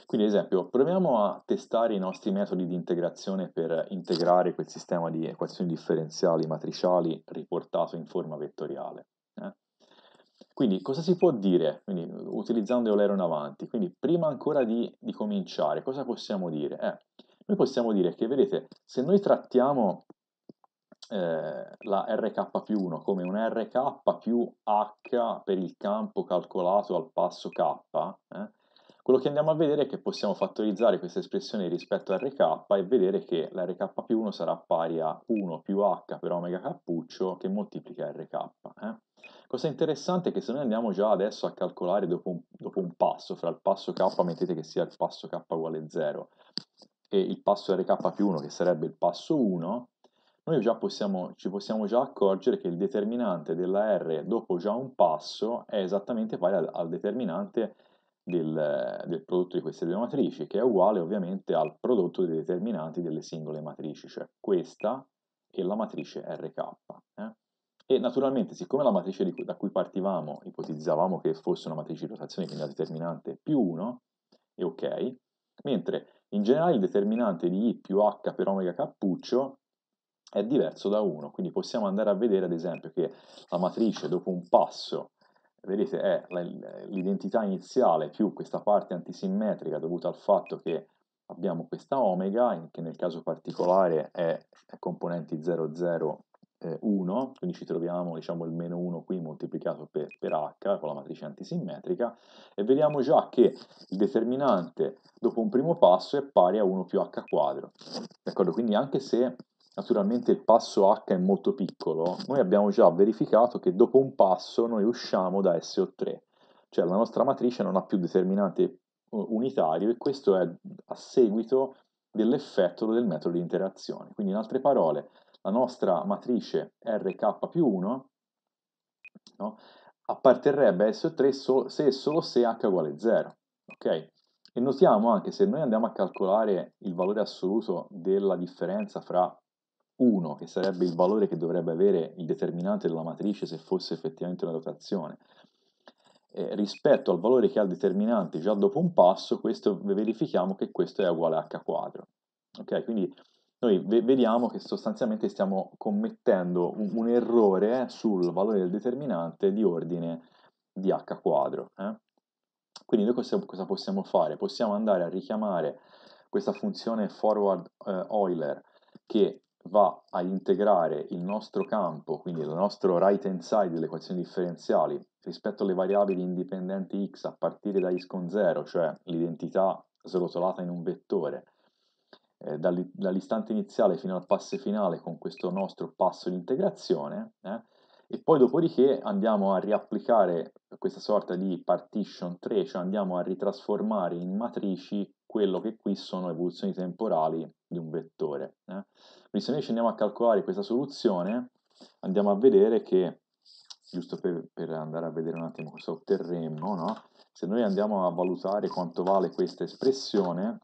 Quindi ad esempio proviamo a testare i nostri metodi di integrazione per integrare quel sistema di equazioni differenziali matriciali riportato in forma vettoriale. Eh? Quindi cosa si può dire Quindi, utilizzando Eulero in avanti? Quindi prima ancora di, di cominciare cosa possiamo dire? Eh, noi possiamo dire che, vedete, se noi trattiamo eh, la RK più 1 come un RK più H per il campo calcolato al passo K, eh, quello che andiamo a vedere è che possiamo fattorizzare questa espressione rispetto a RK e vedere che la RK più 1 sarà pari a 1 più H per omega cappuccio che moltiplica RK. Eh. Cosa interessante è che se noi andiamo già adesso a calcolare dopo un, dopo un passo, fra il passo K mettete che sia il passo K uguale 0 e il passo RK più 1 che sarebbe il passo 1, noi già possiamo, ci possiamo già accorgere che il determinante della R dopo già un passo è esattamente pari al, al determinante del, del, prodotto di queste due matrici, che è uguale ovviamente al prodotto dei determinanti delle singole matrici, cioè questa e la matrice RK. Eh? E naturalmente, siccome la matrice di, da cui partivamo ipotizzavamo che fosse una matrice di rotazione, quindi la determinante più 1, è ok, mentre in generale il determinante di I più H per omega cappuccio è diverso da 1, quindi possiamo andare a vedere ad esempio che la matrice dopo un passo, vedete, è l'identità iniziale più questa parte antisimmetrica dovuta al fatto che abbiamo questa omega, che nel caso particolare è componenti 0,0 eh, 1, quindi ci troviamo diciamo, il meno 1 qui moltiplicato per, per h con la matrice antisimmetrica e vediamo già che il determinante dopo un primo passo è pari a 1 più h quadro. D'accordo? Quindi anche se naturalmente il passo h è molto piccolo, noi abbiamo già verificato che dopo un passo noi usciamo da SO3, cioè la nostra matrice non ha più determinante unitario e questo è a seguito dell'effetto del metodo di interazione. Quindi in altre parole, la nostra matrice RK più 1 no, apparterrebbe a SO3 so, se e solo se H uguale 0. Okay? E notiamo anche se noi andiamo a calcolare il valore assoluto della differenza fra 1, che sarebbe il valore che dovrebbe avere il determinante della matrice se fosse effettivamente una rotazione, eh, rispetto al valore che ha il determinante già dopo un passo, questo, verifichiamo che questo è uguale a h quadro. Ok, quindi noi vediamo che sostanzialmente stiamo commettendo un, un errore sul valore del determinante di ordine di h quadro. Eh? Quindi noi cosa, cosa, possiamo fare? Possiamo andare a richiamare questa funzione forward eh, Euler che va a integrare il nostro campo, quindi il nostro right hand side delle equazioni differenziali rispetto alle variabili indipendenti x a partire da x con 0, cioè l'identità srotolata in un vettore, eh, dall'istante iniziale fino al passo finale con questo nostro passo di integrazione, eh, e poi dopodiché andiamo a riapplicare questa sorta di partition 3, cioè andiamo a ritrasformare in matrici quello che qui sono evoluzioni temporali di un vettore. Eh. Quindi se noi ci andiamo a calcolare questa soluzione, andiamo a vedere che, giusto per, per andare a vedere un attimo cosa otterremmo, no? se noi andiamo a valutare quanto vale questa espressione,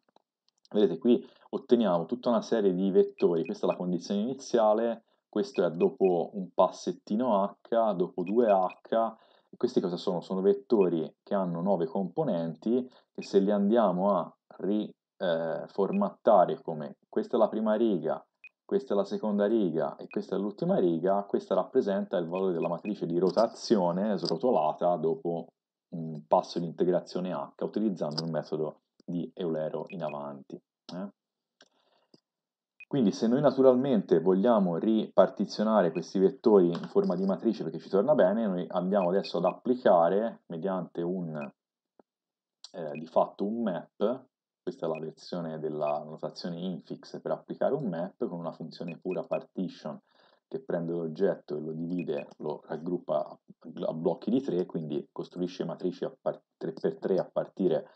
vedete qui otteniamo tutta una serie di vettori, questa è la condizione iniziale, questo è dopo un passettino h, dopo 2h, e questi cosa sono? Sono vettori che hanno 9 componenti che se li andiamo a riformattare eh, come questa è la prima riga, questa è la seconda riga e questa è l'ultima riga, questa rappresenta il valore della matrice di rotazione srotolata dopo un passo di integrazione H utilizzando il metodo di Eulero in avanti. Eh? Quindi se noi naturalmente vogliamo ripartizionare questi vettori in forma di matrice perché ci torna bene, noi andiamo adesso ad applicare mediante un, eh, di fatto un map questa è la versione della notazione infix per applicare un map con una funzione pura partition che prende l'oggetto e lo divide, lo raggruppa a blocchi di 3, quindi costruisce matrici a 3x3 a partire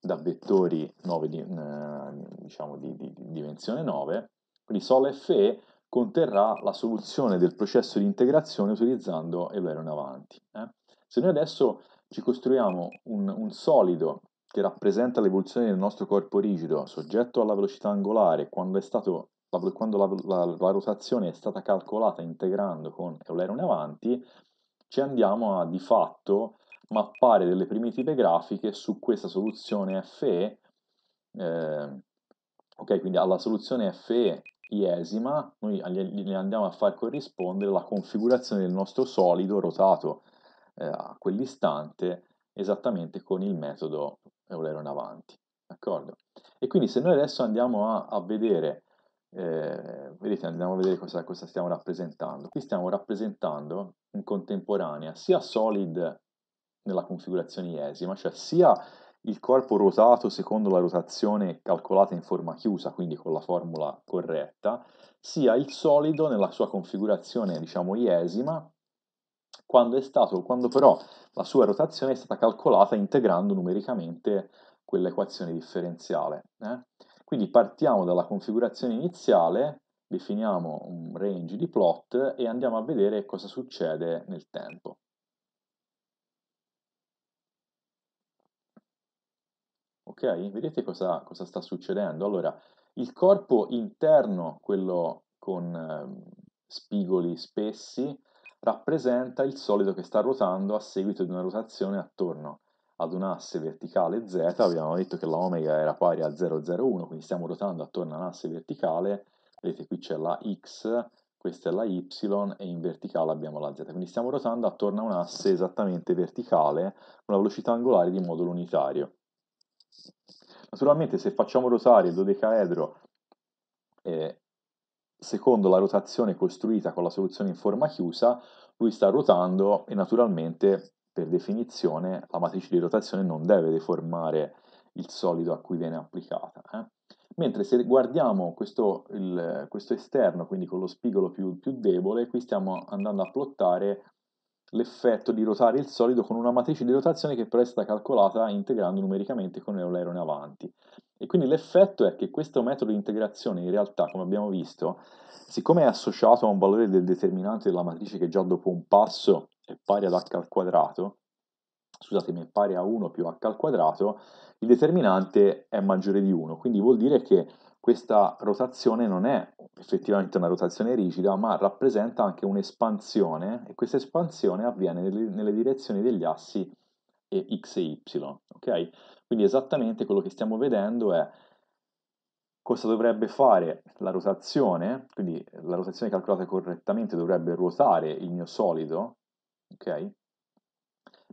da vettori 9 di, eh, diciamo di, di, di, dimensione 9. Quindi solFE conterrà la soluzione del processo di integrazione utilizzando Eulero in avanti. Eh. Se noi adesso ci costruiamo un, un solido che rappresenta l'evoluzione del nostro corpo rigido, soggetto alla velocità angolare, quando, stato, quando la, la, la, rotazione è stata calcolata integrando con Eulero in avanti, ci andiamo a di fatto mappare delle primitive grafiche su questa soluzione FE, eh, ok, quindi alla soluzione FE iesima, noi gli andiamo a far corrispondere la configurazione del nostro solido rotato eh, a quell'istante esattamente con il metodo Eulero in avanti, d'accordo? E quindi se noi adesso andiamo a, a vedere, eh, vedete, andiamo a vedere cosa, cosa stiamo rappresentando. Qui stiamo rappresentando in contemporanea sia solid nella configurazione iesima, cioè sia il corpo ruotato secondo la rotazione calcolata in forma chiusa, quindi con la formula corretta, sia il solido nella sua configurazione, diciamo, iesima, quando, stato, quando però la sua rotazione è stata calcolata integrando numericamente quell'equazione differenziale. Eh? Quindi partiamo dalla configurazione iniziale, definiamo un range di plot e andiamo a vedere cosa succede nel tempo. Ok? Vedete cosa, cosa sta succedendo? Allora, il corpo interno, quello con eh, spigoli spessi, rappresenta il solido che sta ruotando a seguito di una rotazione attorno ad un asse verticale z, abbiamo detto che la omega era pari a 0,01, quindi stiamo ruotando attorno a un asse verticale, vedete qui c'è la x, questa è la y e in verticale abbiamo la z, quindi stiamo ruotando attorno a un asse esattamente verticale con una velocità angolare di modulo unitario. Naturalmente se facciamo ruotare il dodecaedro eh, secondo la rotazione costruita con la soluzione in forma chiusa, lui sta ruotando e naturalmente, per definizione, la matrice di rotazione non deve deformare il solido a cui viene applicata. Eh? Mentre se guardiamo questo, il, questo, esterno, quindi con lo spigolo più, più, debole, qui stiamo andando a plottare l'effetto di ruotare il solido con una matrice di rotazione che però è stata calcolata integrando numericamente con l'eurone avanti. E quindi l'effetto è che questo metodo di integrazione in realtà, come abbiamo visto, siccome è associato a un valore del determinante della matrice che già dopo un passo è pari ad h al quadrato, scusatemi, è pari a 1 più h al quadrato, il determinante è maggiore di 1, quindi vuol dire che questa rotazione non è effettivamente una rotazione rigida, ma rappresenta anche un'espansione e questa espansione avviene nelle, direzioni degli assi x e y. Okay? Quindi esattamente quello che stiamo vedendo è cosa dovrebbe fare la rotazione, quindi la rotazione calcolata correttamente dovrebbe ruotare il mio solido, ok?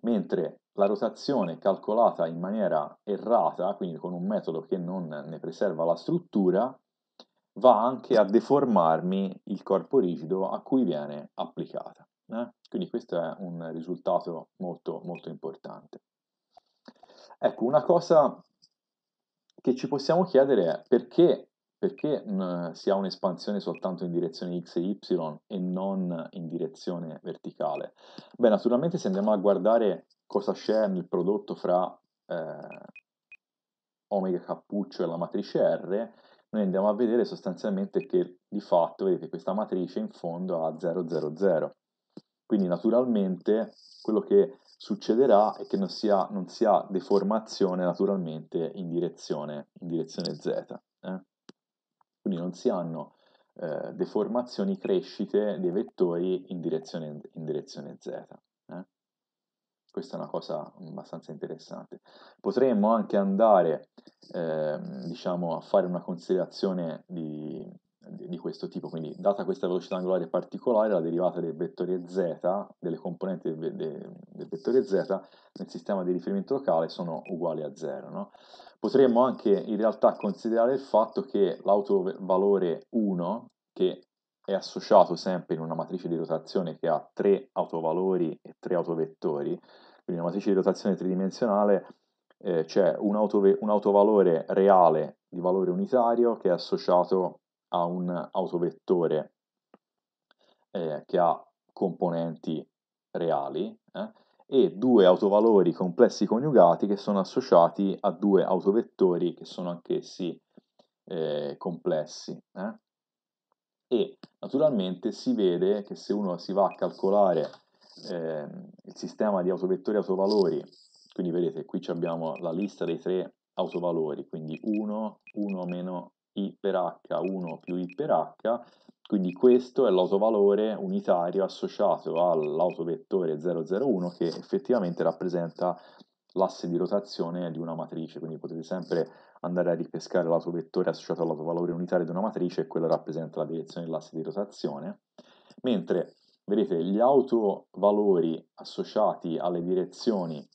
Mentre la rotazione calcolata in maniera errata, quindi con un metodo che non ne preserva la struttura, va anche a deformarmi il corpo rigido a cui viene applicata. Eh? Quindi questo è un risultato molto, molto importante. Ecco, una cosa che ci possiamo chiedere è perché, perché mh, si ha un'espansione soltanto in direzione x e y e non in direzione verticale? Beh, naturalmente se andiamo a guardare cosa c'è nel prodotto fra eh, omega cappuccio e la matrice R, noi andiamo a vedere sostanzialmente che di fatto, vedete, questa matrice in fondo ha 0, 0, 0. Quindi naturalmente quello che succederà è che non si ha, non si ha deformazione naturalmente in direzione, in direzione Z. Eh? Quindi non si hanno eh, deformazioni, crescite dei vettori in direzione, in direzione Z. Eh? Questa è una cosa abbastanza interessante. Potremmo anche andare eh, diciamo, a fare una considerazione di, di, questo tipo, quindi data questa velocità angolare particolare, la derivata del vettore z, delle componenti del, del, del vettore z nel sistema di riferimento locale sono uguali a 0. No? Potremmo anche in realtà considerare il fatto che l'autovalore 1, che è associato sempre in una matrice di rotazione che ha tre autovalori e tre autovettori, quindi una matrice di rotazione tridimensionale eh, c'è un, autove- un autovalore reale di valore unitario che è associato a un autovettore eh, che ha componenti reali eh, e due autovalori complessi coniugati che sono associati a due autovettori che sono anch'essi eh, complessi. Eh e naturalmente si vede che se uno si va a calcolare eh, il sistema di autovettori e autovalori, quindi vedete qui abbiamo la lista dei tre autovalori, quindi 1, 1 meno i per h, 1 più i per h, quindi questo è l'autovalore unitario associato all'autovettore 001 che effettivamente rappresenta l'asse di rotazione di una matrice, quindi potete sempre andare a ripescare l'autovettore associato all'autovalore unitario di una matrice e quello rappresenta la direzione dell'asse di rotazione, mentre vedete gli autovalori associati alle direzioni,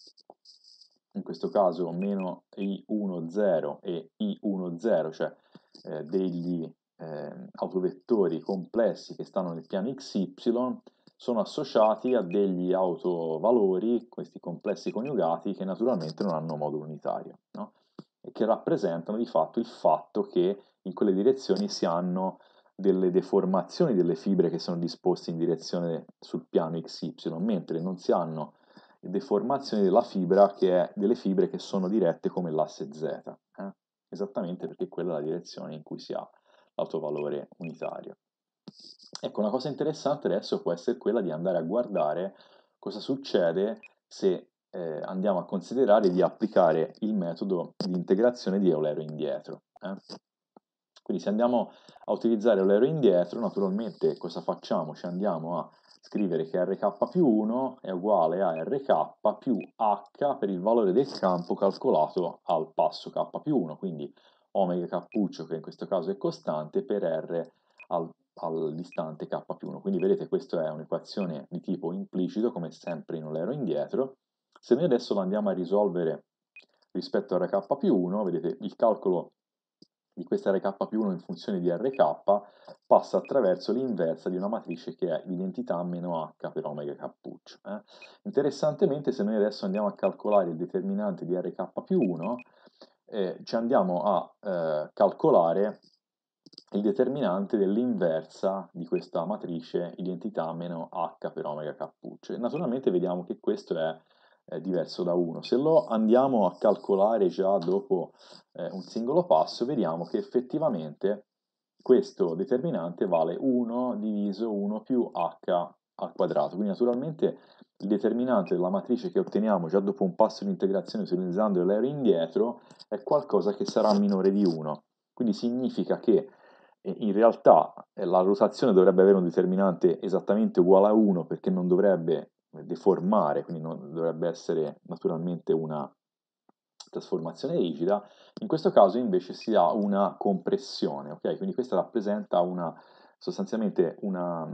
in questo caso meno i10 e i10, cioè eh, degli eh, autovettori complessi che stanno nel piano xy, sono associati a degli autovalori, questi complessi coniugati, che naturalmente non hanno modulo unitario, no? e che rappresentano di fatto il fatto che in quelle direzioni si hanno delle deformazioni delle fibre che sono disposte in direzione sul piano XY, mentre non si hanno deformazioni della fibra che è delle fibre che sono dirette come l'asse Z? Esattamente perché quella è la direzione in cui si ha l'autovalore unitario. Ecco, una cosa interessante adesso può essere quella di andare a guardare cosa succede se eh, andiamo a considerare di applicare il metodo di integrazione di Eulero indietro. Eh? Quindi se andiamo a utilizzare Eulero indietro, naturalmente cosa facciamo? Ci andiamo a scrivere che RK più 1 è uguale a RK più H per il valore del campo calcolato al passo K più 1, quindi omega cappuccio che in questo caso è costante per R al all'istante k più 1. Quindi vedete questa è un'equazione di tipo implicito, come sempre in olero indietro. Se noi adesso la andiamo a risolvere rispetto a rk più 1, vedete il calcolo di questa RK più 1 in funzione di RK passa attraverso l'inversa di una matrice che è l'identità meno H per omega cappuccio. Eh? Interessantemente, se noi adesso andiamo a calcolare il determinante di RK più 1, eh, ci andiamo a eh, calcolare il determinante dell'inversa di questa matrice identità meno h per omega cappuccio. E naturalmente vediamo che questo è, è diverso da 1. Se lo andiamo a calcolare già dopo eh, un singolo passo, vediamo che effettivamente questo determinante vale 1 diviso 1 più h al quadrato. Quindi naturalmente il determinante della matrice che otteniamo già dopo un passo di integrazione utilizzando l'ero indietro è qualcosa che sarà minore di 1. Quindi significa che in realtà eh, la rotazione dovrebbe avere un determinante esattamente uguale a 1 perché non dovrebbe deformare, quindi non dovrebbe essere naturalmente una trasformazione rigida, in questo caso invece si ha una compressione, ok? Quindi questa rappresenta una, sostanzialmente una,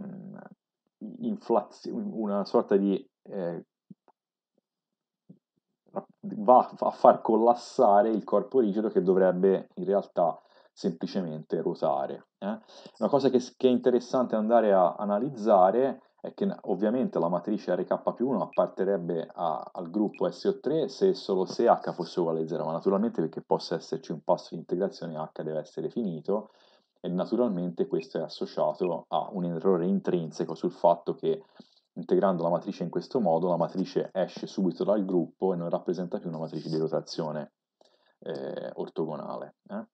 una sorta di... Eh, va a far collassare il corpo rigido che dovrebbe in realtà semplicemente ruotare. Eh? Una cosa che, che, è interessante andare a analizzare è che ovviamente la matrice RK più 1 apparterebbe a, al gruppo SO3 se solo se H fosse uguale a 0, ma naturalmente perché possa esserci un passo di integrazione H deve essere finito e naturalmente questo è associato a un errore intrinseco sul fatto che integrando la matrice in questo modo la matrice esce subito dal gruppo e non rappresenta più una matrice di rotazione eh, ortogonale. Eh?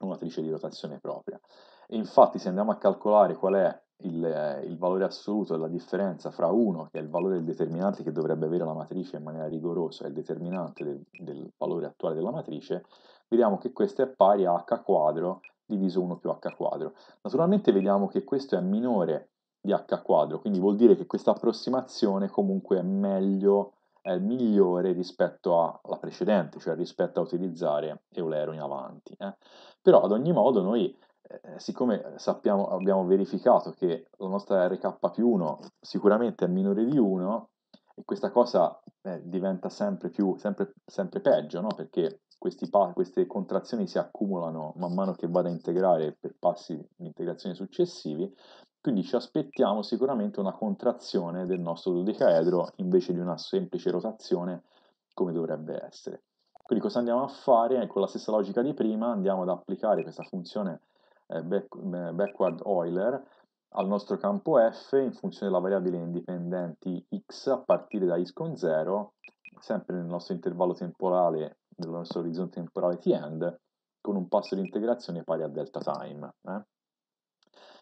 una matrice di rotazione propria. E infatti se andiamo a calcolare qual è il, il, valore assoluto della differenza fra 1, che è il valore del determinante che dovrebbe avere la matrice in maniera rigorosa, e il determinante del, del valore attuale della matrice, vediamo che questo è pari a h quadro diviso 1 più h quadro. Naturalmente vediamo che questo è minore di h quadro, quindi vuol dire che questa approssimazione comunque è meglio è migliore rispetto alla precedente, cioè rispetto a utilizzare Eulero in avanti. Eh. Però ad ogni modo noi, eh, siccome sappiamo, abbiamo verificato che la nostra RK più 1 sicuramente è minore di 1, e questa cosa eh, diventa sempre, più, sempre, sempre peggio, no? perché pa- queste contrazioni si accumulano man mano che vado a integrare per passi di integrazione successivi, quindi ci aspettiamo sicuramente una contrazione del nostro dodecaedro invece di una semplice rotazione come dovrebbe essere. Quindi cosa andiamo a fare? Con la stessa logica di prima andiamo ad applicare questa funzione back, eh, backward Euler al nostro campo f in funzione della variabile indipendente x a partire da x con 0, sempre nel nostro intervallo temporale, nel nostro orizzonte temporale t-end, con un passo di integrazione pari a delta time. Eh?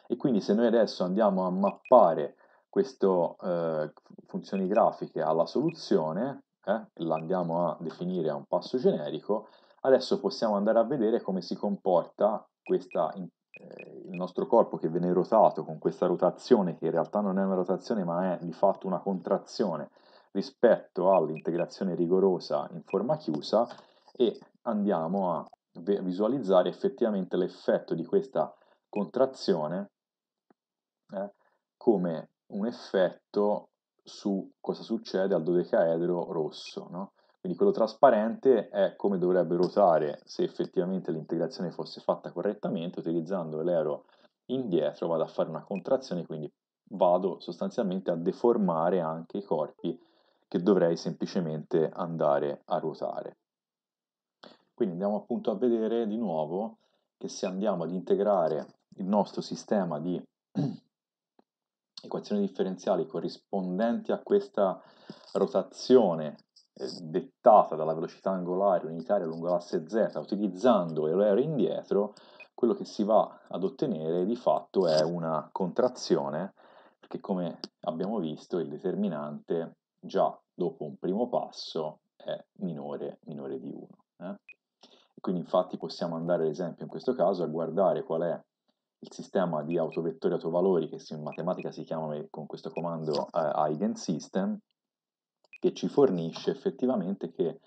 E quindi se noi adesso andiamo a mappare queste eh, funzioni grafiche alla soluzione, eh, la andiamo a definire a un passo generico, adesso possiamo andare a vedere come si comporta questa, eh, il nostro corpo che viene rotato con questa rotazione, che in realtà non è una rotazione ma è di fatto una contrazione rispetto all'integrazione rigorosa in forma chiusa e andiamo a visualizzare effettivamente l'effetto di questa contrazione eh, come un effetto su cosa succede al dodecaedro rosso. No? Quindi quello trasparente è come dovrebbe ruotare se effettivamente l'integrazione fosse fatta correttamente, utilizzando l'ero indietro vado a fare una contrazione, quindi vado sostanzialmente a deformare anche i corpi che dovrei semplicemente andare a ruotare. Quindi andiamo appunto a vedere di nuovo che se andiamo ad integrare il nostro sistema di equazioni differenziali corrispondenti a questa rotazione dettata dalla velocità angolare unitaria lungo l'asse z utilizzando l'ero indietro, quello che si va ad ottenere di fatto è una contrazione, perché come abbiamo visto il determinante già dopo un primo passo è minore, minore di 1. Eh? quindi infatti possiamo andare ad esempio in questo caso a guardare qual è il sistema di autovettori autovalori che in matematica si chiama con questo comando eh, eigensystem che ci fornisce effettivamente che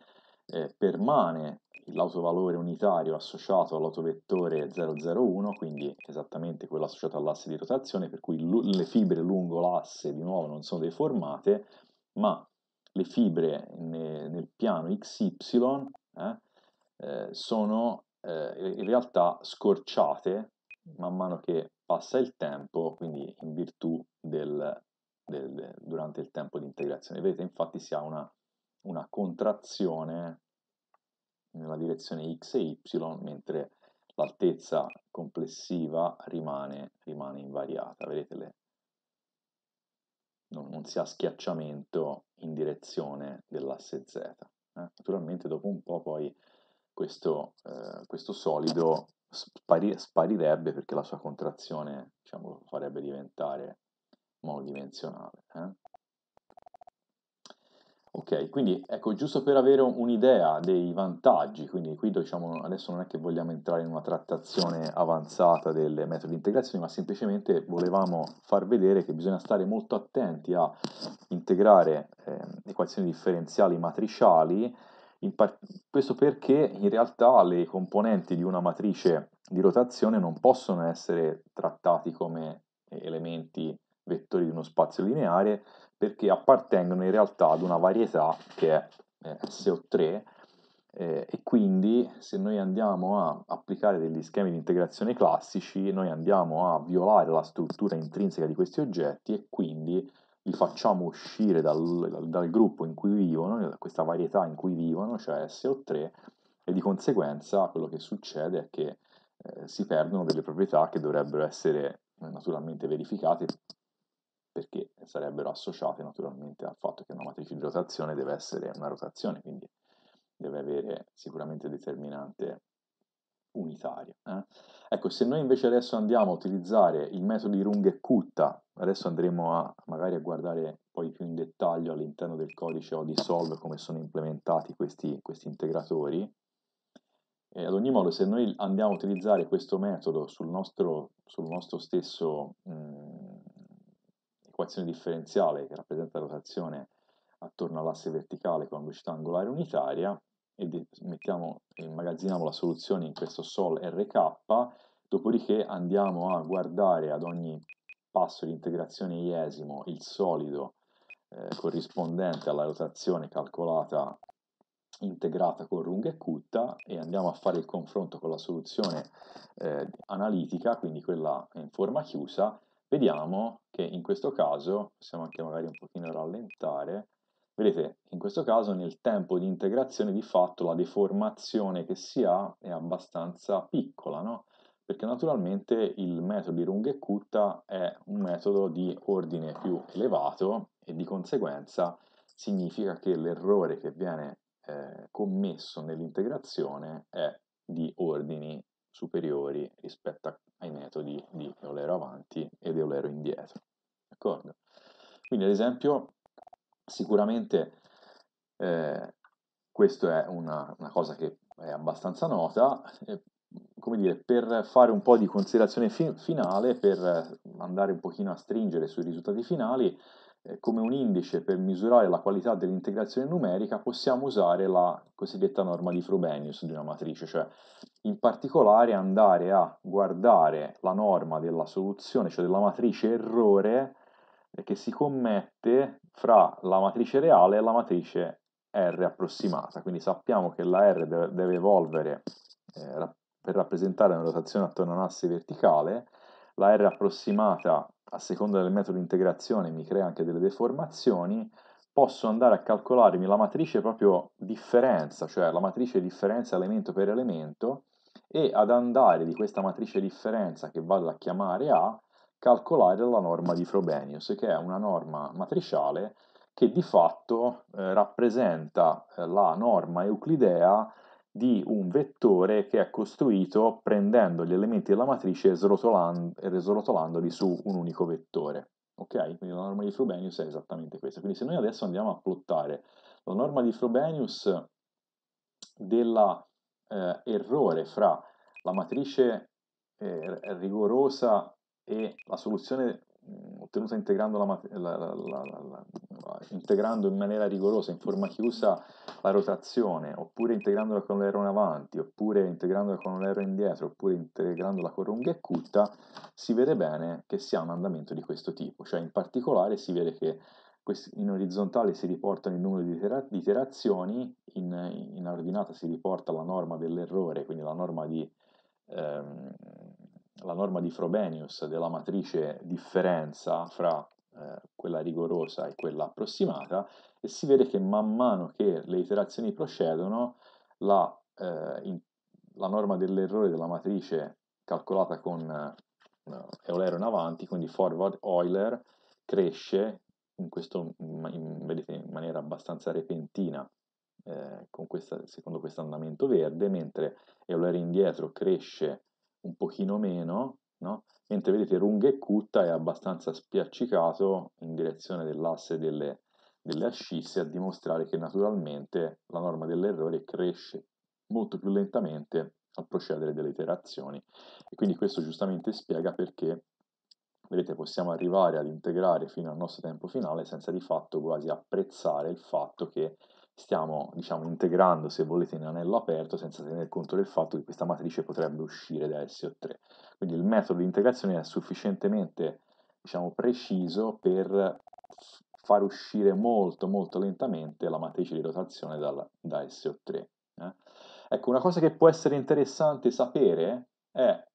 eh, permane l'autovalore unitario associato all'autovettore 001, quindi esattamente quello associato all'asse di rotazione, per cui le fibre lungo l'asse di nuovo non sono deformate, ma le fibre ne, nel piano XY eh, eh, sono eh, in realtà scorciate man mano che passa il tempo, quindi in virtù del, del, durante il tempo di integrazione. Vedete, infatti si ha una, una contrazione nella direzione x e y, mentre l'altezza complessiva rimane, rimane invariata. Vedete, le, non, non, si ha schiacciamento in direzione dell'asse z. Eh? Naturalmente dopo un po' poi questo, eh, questo solido spari, sparirebbe perché la sua contrazione diciamo, lo farebbe diventare monodimensionale. Eh? Ok, quindi ecco, giusto per avere un'idea dei vantaggi, quindi qui diciamo, adesso non è che vogliamo entrare in una trattazione avanzata delle metodi di integrazione, ma semplicemente volevamo far vedere che bisogna stare molto attenti a integrare eh, equazioni differenziali matriciali, par- questo perché in realtà le componenti di una matrice di rotazione non possono essere trattati come elementi vettori di uno spazio lineare, perché appartengono in realtà ad una varietà che è eh, SO3 eh, e quindi se noi andiamo a applicare degli schemi di integrazione classici, noi andiamo a violare la struttura intrinseca di questi oggetti e quindi li facciamo uscire dal, dal gruppo in cui vivono, da questa varietà in cui vivono, cioè SO3, e di conseguenza quello che succede è che eh, si perdono delle proprietà che dovrebbero essere eh, naturalmente verificate perché sarebbero associate naturalmente al fatto che una matrice di rotazione deve essere una rotazione, quindi deve avere sicuramente determinante unitaria. Eh? Ecco, se noi invece adesso andiamo a utilizzare il metodo di Runge e Kutta, adesso andremo a magari a guardare poi più in dettaglio all'interno del codice o di Solve come sono implementati questi, questi integratori, e ad ogni modo se noi andiamo a utilizzare questo metodo sul nostro, sul nostro stesso mh, equazione differenziale che rappresenta la rotazione attorno all'asse verticale con velocità angolare unitaria e mettiamo, immagazziniamo la soluzione in questo sol RK, dopodiché andiamo a guardare ad ogni passo di integrazione iesimo il solido eh, corrispondente alla rotazione calcolata integrata con Runge e Kutta e andiamo a fare il confronto con la soluzione eh, analitica, quindi quella in forma chiusa, vediamo che in questo caso, possiamo anche magari un pochino rallentare, vedete, in questo caso nel tempo di integrazione di fatto la deformazione che si ha è abbastanza piccola, no? Perché naturalmente il metodo di Runge Kutta è un metodo di ordine più elevato e di conseguenza significa che l'errore che viene eh, commesso nell'integrazione è di ordini superiori rispetto a, ai metodi di Eulero avanti ed Eulero indietro. D'accordo? Quindi ad esempio sicuramente eh, questa è una, una, cosa che è abbastanza nota, eh, come dire, per fare un po' di considerazione fi- finale, per andare un pochino a stringere sui risultati finali, come un indice per misurare la qualità dell'integrazione numerica possiamo usare la cosiddetta norma di Frobenius di una matrice, cioè in particolare andare a guardare la norma della soluzione, cioè della matrice errore eh, che si commette fra la matrice reale e la matrice R approssimata. Quindi sappiamo che la R deve, deve evolvere eh, per rappresentare una rotazione attorno a un asse verticale, la R approssimata a seconda del metodo di integrazione mi crea anche delle deformazioni, posso andare a calcolarmi la matrice proprio differenza, cioè la matrice differenza elemento per elemento, e ad andare di questa matrice differenza che vado a chiamare A, calcolare la norma di Frobenius, che è una norma matriciale che di fatto eh, rappresenta eh, la norma euclidea di un vettore che è costruito prendendo gli elementi della matrice e srotolandoli su un unico vettore. Ok? Quindi la norma di Frobenius è esattamente questa. Quindi se noi adesso andiamo a plottare la norma di Frobenius dell'errore eh, fra la matrice eh, rigorosa e la soluzione ottenuta integrando, la, la, la, integrando, in maniera rigorosa, in forma chiusa, la rotazione, oppure integrandola con l'ero in avanti, oppure integrandola con l'ero indietro, oppure integrandola con Runge e Kutta, si vede bene che si ha un andamento di questo tipo. Cioè, in particolare si vede che in orizzontale si riportano il numero di, di iterazioni, in, in, ordinata si riporta la norma dell'errore, quindi la norma di, ehm, la norma di Frobenius della matrice differenza fra eh, quella rigorosa e quella approssimata, e si vede che man mano che le iterazioni procedono, la, eh, in, la norma dell'errore della matrice calcolata con eh, Eulero in avanti, quindi forward Euler, cresce in questo, in, vedete, in maniera abbastanza repentina, eh, questa, secondo questo andamento verde, mentre Euler indietro cresce un pochino meno, no? mentre vedete Runge e Kutta è abbastanza spiaccicato in direzione dell'asse delle, delle ascisse a dimostrare che naturalmente la norma dell'errore cresce molto più lentamente al procedere delle iterazioni e quindi questo giustamente spiega perché vedete possiamo arrivare ad integrare fino al nostro tempo finale senza di fatto quasi apprezzare il fatto che stiamo diciamo integrando se volete in anello aperto senza tenere conto del fatto che questa matrice potrebbe uscire da SO3 quindi il metodo di integrazione è sufficientemente diciamo preciso per far uscire molto molto lentamente la matrice di rotazione dal, da SO3 eh? ecco una cosa che può essere interessante sapere è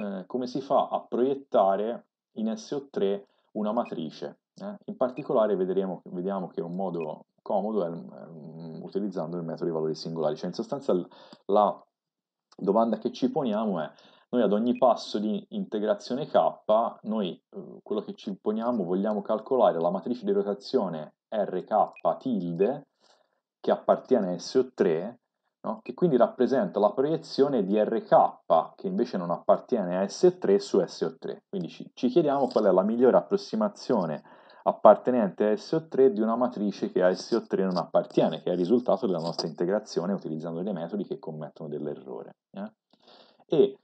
eh, come si fa a proiettare in SO3 una matrice. Eh? In particolare vedremo, vediamo che un modo comodo è um, utilizzando il metodo di valori singolari, cioè in sostanza la domanda che ci poniamo è noi ad ogni passo di integrazione k, noi uh, quello che ci poniamo vogliamo calcolare la matrice di rotazione RK tilde che appartiene a SO3 no? che quindi rappresenta la proiezione di RK, che invece non appartiene a S3 su SO3. Quindi ci, ci chiediamo qual è la migliore approssimazione appartenente a SO3 di una matrice che a SO3 non appartiene, che è il risultato della nostra integrazione utilizzando dei metodi che commettono dell'errore. Eh? E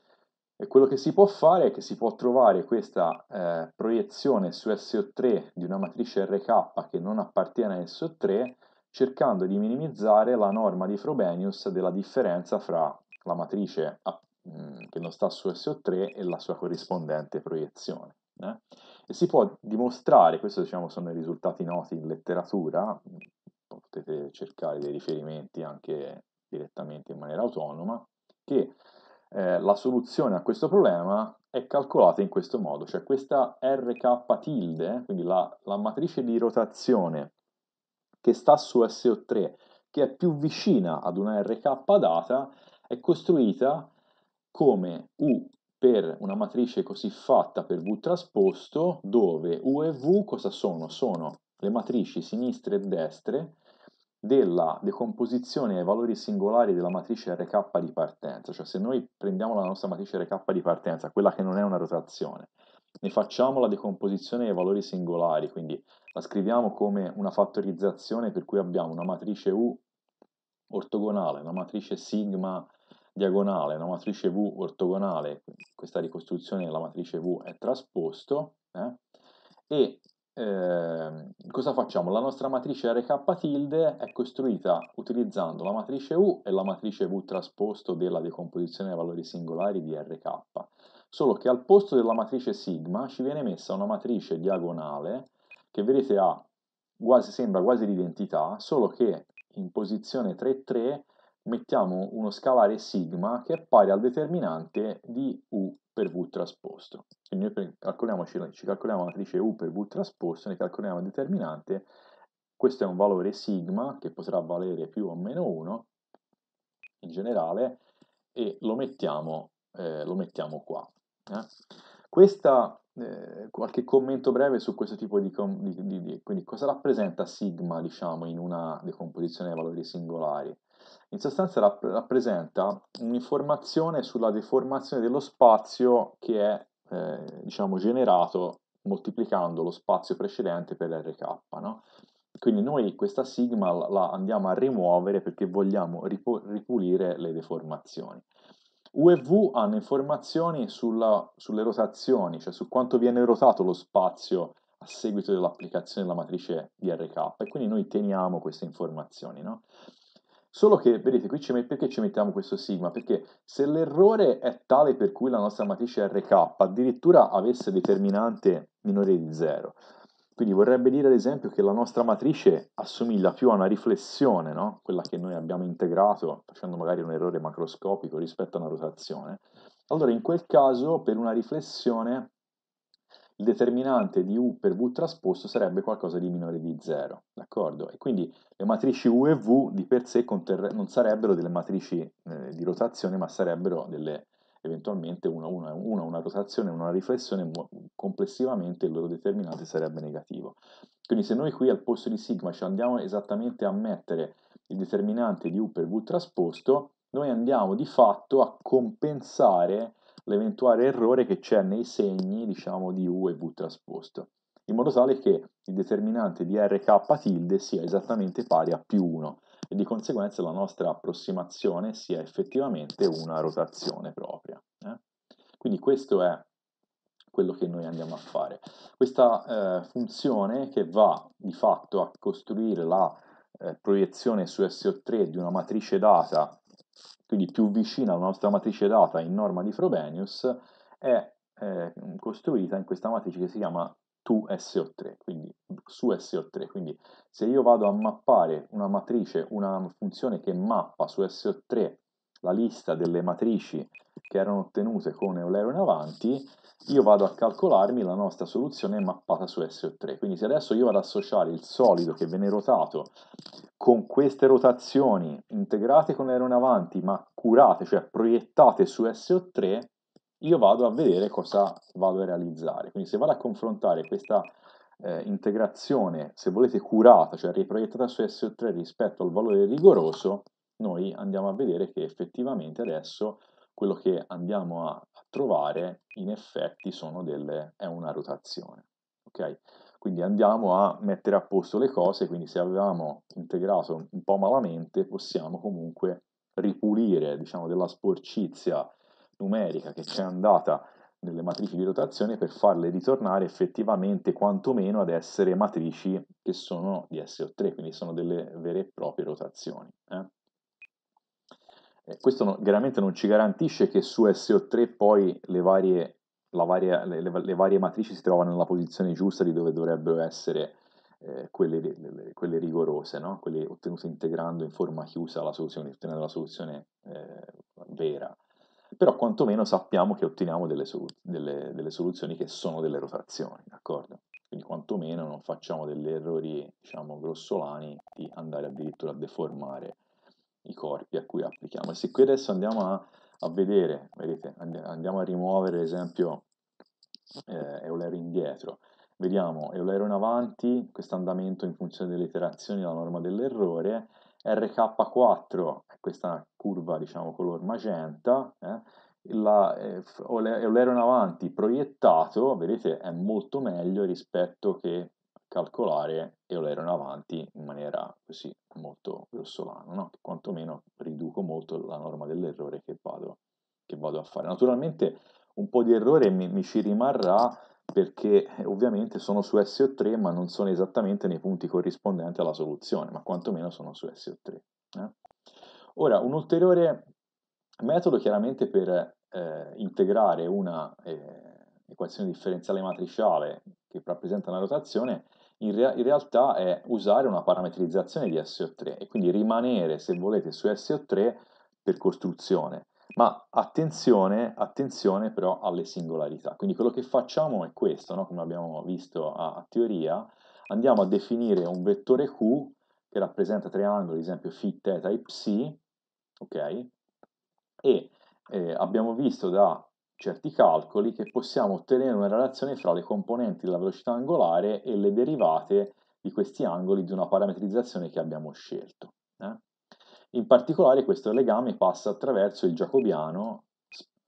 quello che si può fare è che si può trovare questa eh, proiezione su SO3 di una matrice RK che non appartiene a SO3 cercando di minimizzare la norma di Frobenius della differenza fra la matrice che non sta su SO3 e la sua corrispondente proiezione. Eh? E si può dimostrare, questi diciamo, sono i risultati noti in letteratura, potete cercare dei riferimenti anche direttamente in maniera autonoma, che eh, la soluzione a questo problema è calcolata in questo modo, cioè questa RK tilde, quindi la, la matrice di rotazione che sta su SO3, che è più vicina ad una RK data, è costruita come U per una matrice così fatta per V trasposto, dove U e V cosa sono? Sono le matrici sinistre e destre della decomposizione ai valori singolari della matrice RK di partenza, cioè se noi prendiamo la nostra matrice RK di partenza, quella che non è una rotazione, ne facciamo la decomposizione ai valori singolari, quindi la scriviamo come una fattorizzazione per cui abbiamo una matrice U ortogonale, una matrice sigma diagonale, una matrice V ortogonale, questa ricostruzione della matrice V è trasposto, eh? e eh, cosa facciamo? La nostra matrice RK tilde è costruita utilizzando la matrice U e la matrice V trasposto della decomposizione dei valori singolari di RK, solo che al posto della matrice sigma ci viene messa una matrice diagonale che vedete ha quasi, sembra quasi l'identità, solo che in posizione 3,3 mettiamo uno scalare sigma che è pari al determinante di U per V trasposto. Quindi noi calcoliamoci, ci calcoliamo la matrice U per V trasposto, ne calcoliamo il determinante, questo è un valore sigma che potrà valere più o meno 1 in generale e lo mettiamo, eh, lo mettiamo qua. Eh? Questa eh, qualche commento breve su questo tipo di, di, di, di, quindi cosa rappresenta sigma diciamo in una decomposizione dei valori singolari in sostanza rapp- rappresenta un'informazione sulla deformazione dello spazio che è eh, diciamo generato moltiplicando lo spazio precedente per RK no? quindi noi questa sigma la andiamo a rimuovere perché vogliamo ripu- ripulire le deformazioni U e V hanno informazioni sulla, sulle rotazioni, cioè su quanto viene rotato lo spazio a seguito dell'applicazione della matrice di RK e quindi noi teniamo queste informazioni. No? Solo che, vedete, qui ci met- perché ci mettiamo questo sigma? Perché se l'errore è tale per cui la nostra matrice RK addirittura avesse determinante minore di 0, Quindi vorrebbe dire ad esempio che la nostra matrice assomiglia più a una riflessione, no? quella che noi abbiamo integrato facendo magari un errore macroscopico rispetto a una rotazione. Allora in quel caso per una riflessione il determinante di U per V trasposto sarebbe qualcosa di minore di 0, d'accordo? E quindi le matrici U e V di per sé non sarebbero delle matrici eh, di rotazione, ma sarebbero delle, eventualmente una, una, una, una rotazione, una riflessione, complessivamente il loro determinante sarebbe negativo. Quindi se noi qui al posto di sigma ci andiamo esattamente a mettere il determinante di U per V trasposto, noi andiamo di fatto a compensare l'eventuale errore che c'è nei segni, diciamo, di U e V trasposto, in modo tale che il determinante di RK tilde sia esattamente pari a più 1 e di conseguenza la nostra approssimazione sia effettivamente una rotazione propria. Eh? Quindi questo è quello che noi andiamo a fare. Questa eh, funzione che va di fatto a costruire la eh, proiezione su SO3 di una matrice data quindi più vicina alla nostra matrice data in norma di Frobenius, è eh, costruita in questa matrice che si chiama 2SO3, quindi su SO3. Quindi se io vado a mappare una matrice, una funzione che mappa su SO3 la lista delle matrici che erano ottenute con Eulero in avanti, io vado a calcolarmi la nostra soluzione mappata su SO3. Quindi se adesso io vado ad associare il solido che viene rotato con queste rotazioni integrate con Eulero in avanti, ma curate, cioè proiettate su SO3, io vado a vedere cosa vado a realizzare. Quindi se vado a confrontare questa eh, integrazione, se volete curata, cioè riproiettata su SO3 rispetto al valore rigoroso, noi andiamo a vedere che effettivamente adesso quello che andiamo a trovare in effetti delle, è una rotazione. Okay? Quindi andiamo a mettere a posto le cose, quindi se avevamo integrato un po' malamente possiamo comunque ripulire diciamo, della sporcizia numerica che c'è andata nelle matrici di rotazione per farle ritornare effettivamente quantomeno ad essere matrici che sono di SO3, quindi sono delle vere e proprie rotazioni. Eh? Questo no, chiaramente non ci garantisce che su SO3 poi le varie, varia, le, le, le varie, matrici si trovano nella posizione giusta di dove dovrebbero essere eh, quelle, le, quelle, rigorose, no? quelle ottenute integrando in forma chiusa la soluzione, ottenendo la soluzione eh, vera. Però quantomeno sappiamo che otteniamo delle, solu- delle, delle soluzioni che sono delle rotazioni, d'accordo? Quindi quantomeno non facciamo degli errori, diciamo, grossolani di andare addirittura a deformare i corpi a cui applichiamo. E se qui adesso andiamo a, a vedere, vedete, andiamo a rimuovere ad esempio eh, Eulero indietro, vediamo Eulero in avanti, questo andamento in funzione delle iterazioni della norma dell'errore, RK4 è questa curva diciamo color magenta, eh, la, eh, in avanti proiettato, vedete, è molto meglio rispetto che calcolare Eulero in avanti in maniera così molto grossolana, no? che quantomeno riduco molto la norma dell'errore che vado, che vado a fare. Naturalmente un po' di errore mi, mi ci rimarrà perché eh, ovviamente sono su SO3 ma non sono esattamente nei punti corrispondenti alla soluzione, ma quantomeno sono su SO3. Eh? Ora, un ulteriore metodo chiaramente per eh, integrare una eh, equazione differenziale matriciale che rappresenta una rotazione in, rea- in, realtà è usare una parametrizzazione di SO3 e quindi rimanere, se volete, su SO3 per costruzione. Ma attenzione, attenzione però alle singolarità. Quindi quello che facciamo è questo, no? come abbiamo visto a, a teoria, andiamo a definire un vettore Q che rappresenta triangoli, ad esempio φ, θ e ψ, ok? E eh, abbiamo visto da certi calcoli che possiamo ottenere una relazione fra le componenti della velocità angolare e le derivate di questi angoli di una parametrizzazione che abbiamo scelto. Eh? In particolare questo legame passa attraverso il jacobiano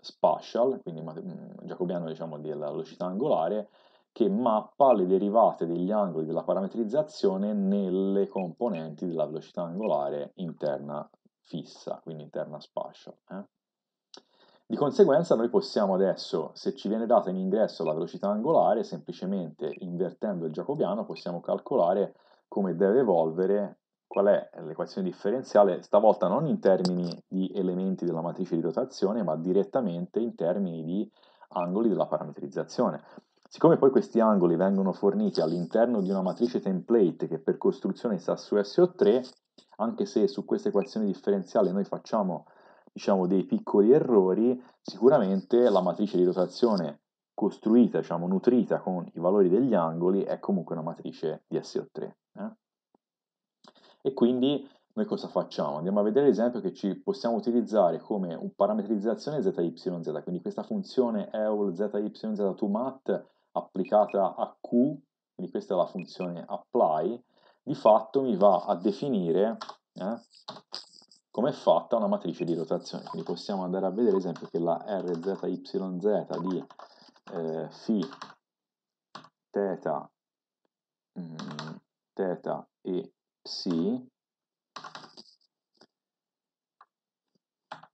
spatial, quindi il jacobiano diciamo, della velocità angolare, che mappa le derivate degli angoli della parametrizzazione nelle componenti della velocità angolare interna fissa, quindi interna spatial. Eh? Di conseguenza noi possiamo adesso, se ci viene data in ingresso la velocità angolare, semplicemente invertendo il jacobiano possiamo calcolare come deve evolvere, qual è l'equazione differenziale, stavolta non in termini di elementi della matrice di rotazione, ma direttamente in termini di angoli della parametrizzazione. Siccome poi questi angoli vengono forniti all'interno di una matrice template che per costruzione sta su SO3, anche se su questa equazione differenziale noi facciamo diciamo, dei piccoli errori, sicuramente la matrice di rotazione costruita, diciamo, nutrita con i valori degli angoli è comunque una matrice di SO3. Eh? E quindi noi cosa facciamo? Andiamo a vedere l'esempio che ci possiamo utilizzare come un parametrizzazione ZYZ, quindi questa funzione EUL ZYZ to mat applicata a Q, quindi questa è la funzione apply, di fatto mi va a definire eh, come è fatta una matrice di rotazione. Quindi possiamo andare a vedere, ad esempio, che la RZYZ di eh, φ θ, mm, θ e psi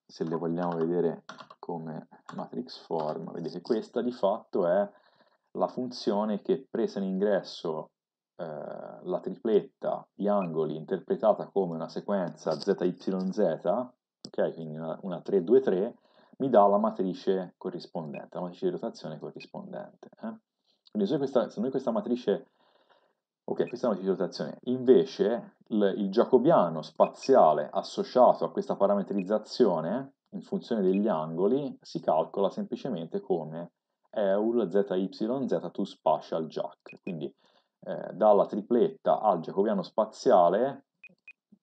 se le vogliamo vedere come matrix form, vedete questa di fatto è la funzione che presa in ingresso eh, la tripletta di angoli interpretata come una sequenza ZYZ, ok, quindi una, una 3, 2, 3, mi dà la matrice corrispondente, la matrice di rotazione corrispondente. Eh? Quindi se, questa, se, noi questa matrice, ok, questa è la matrice di rotazione, invece il, il jacobiano spaziale associato a questa parametrizzazione in funzione degli angoli si calcola semplicemente come EUL ZYZ to spatial jack, quindi eh, dalla tripletta al jacobiano spaziale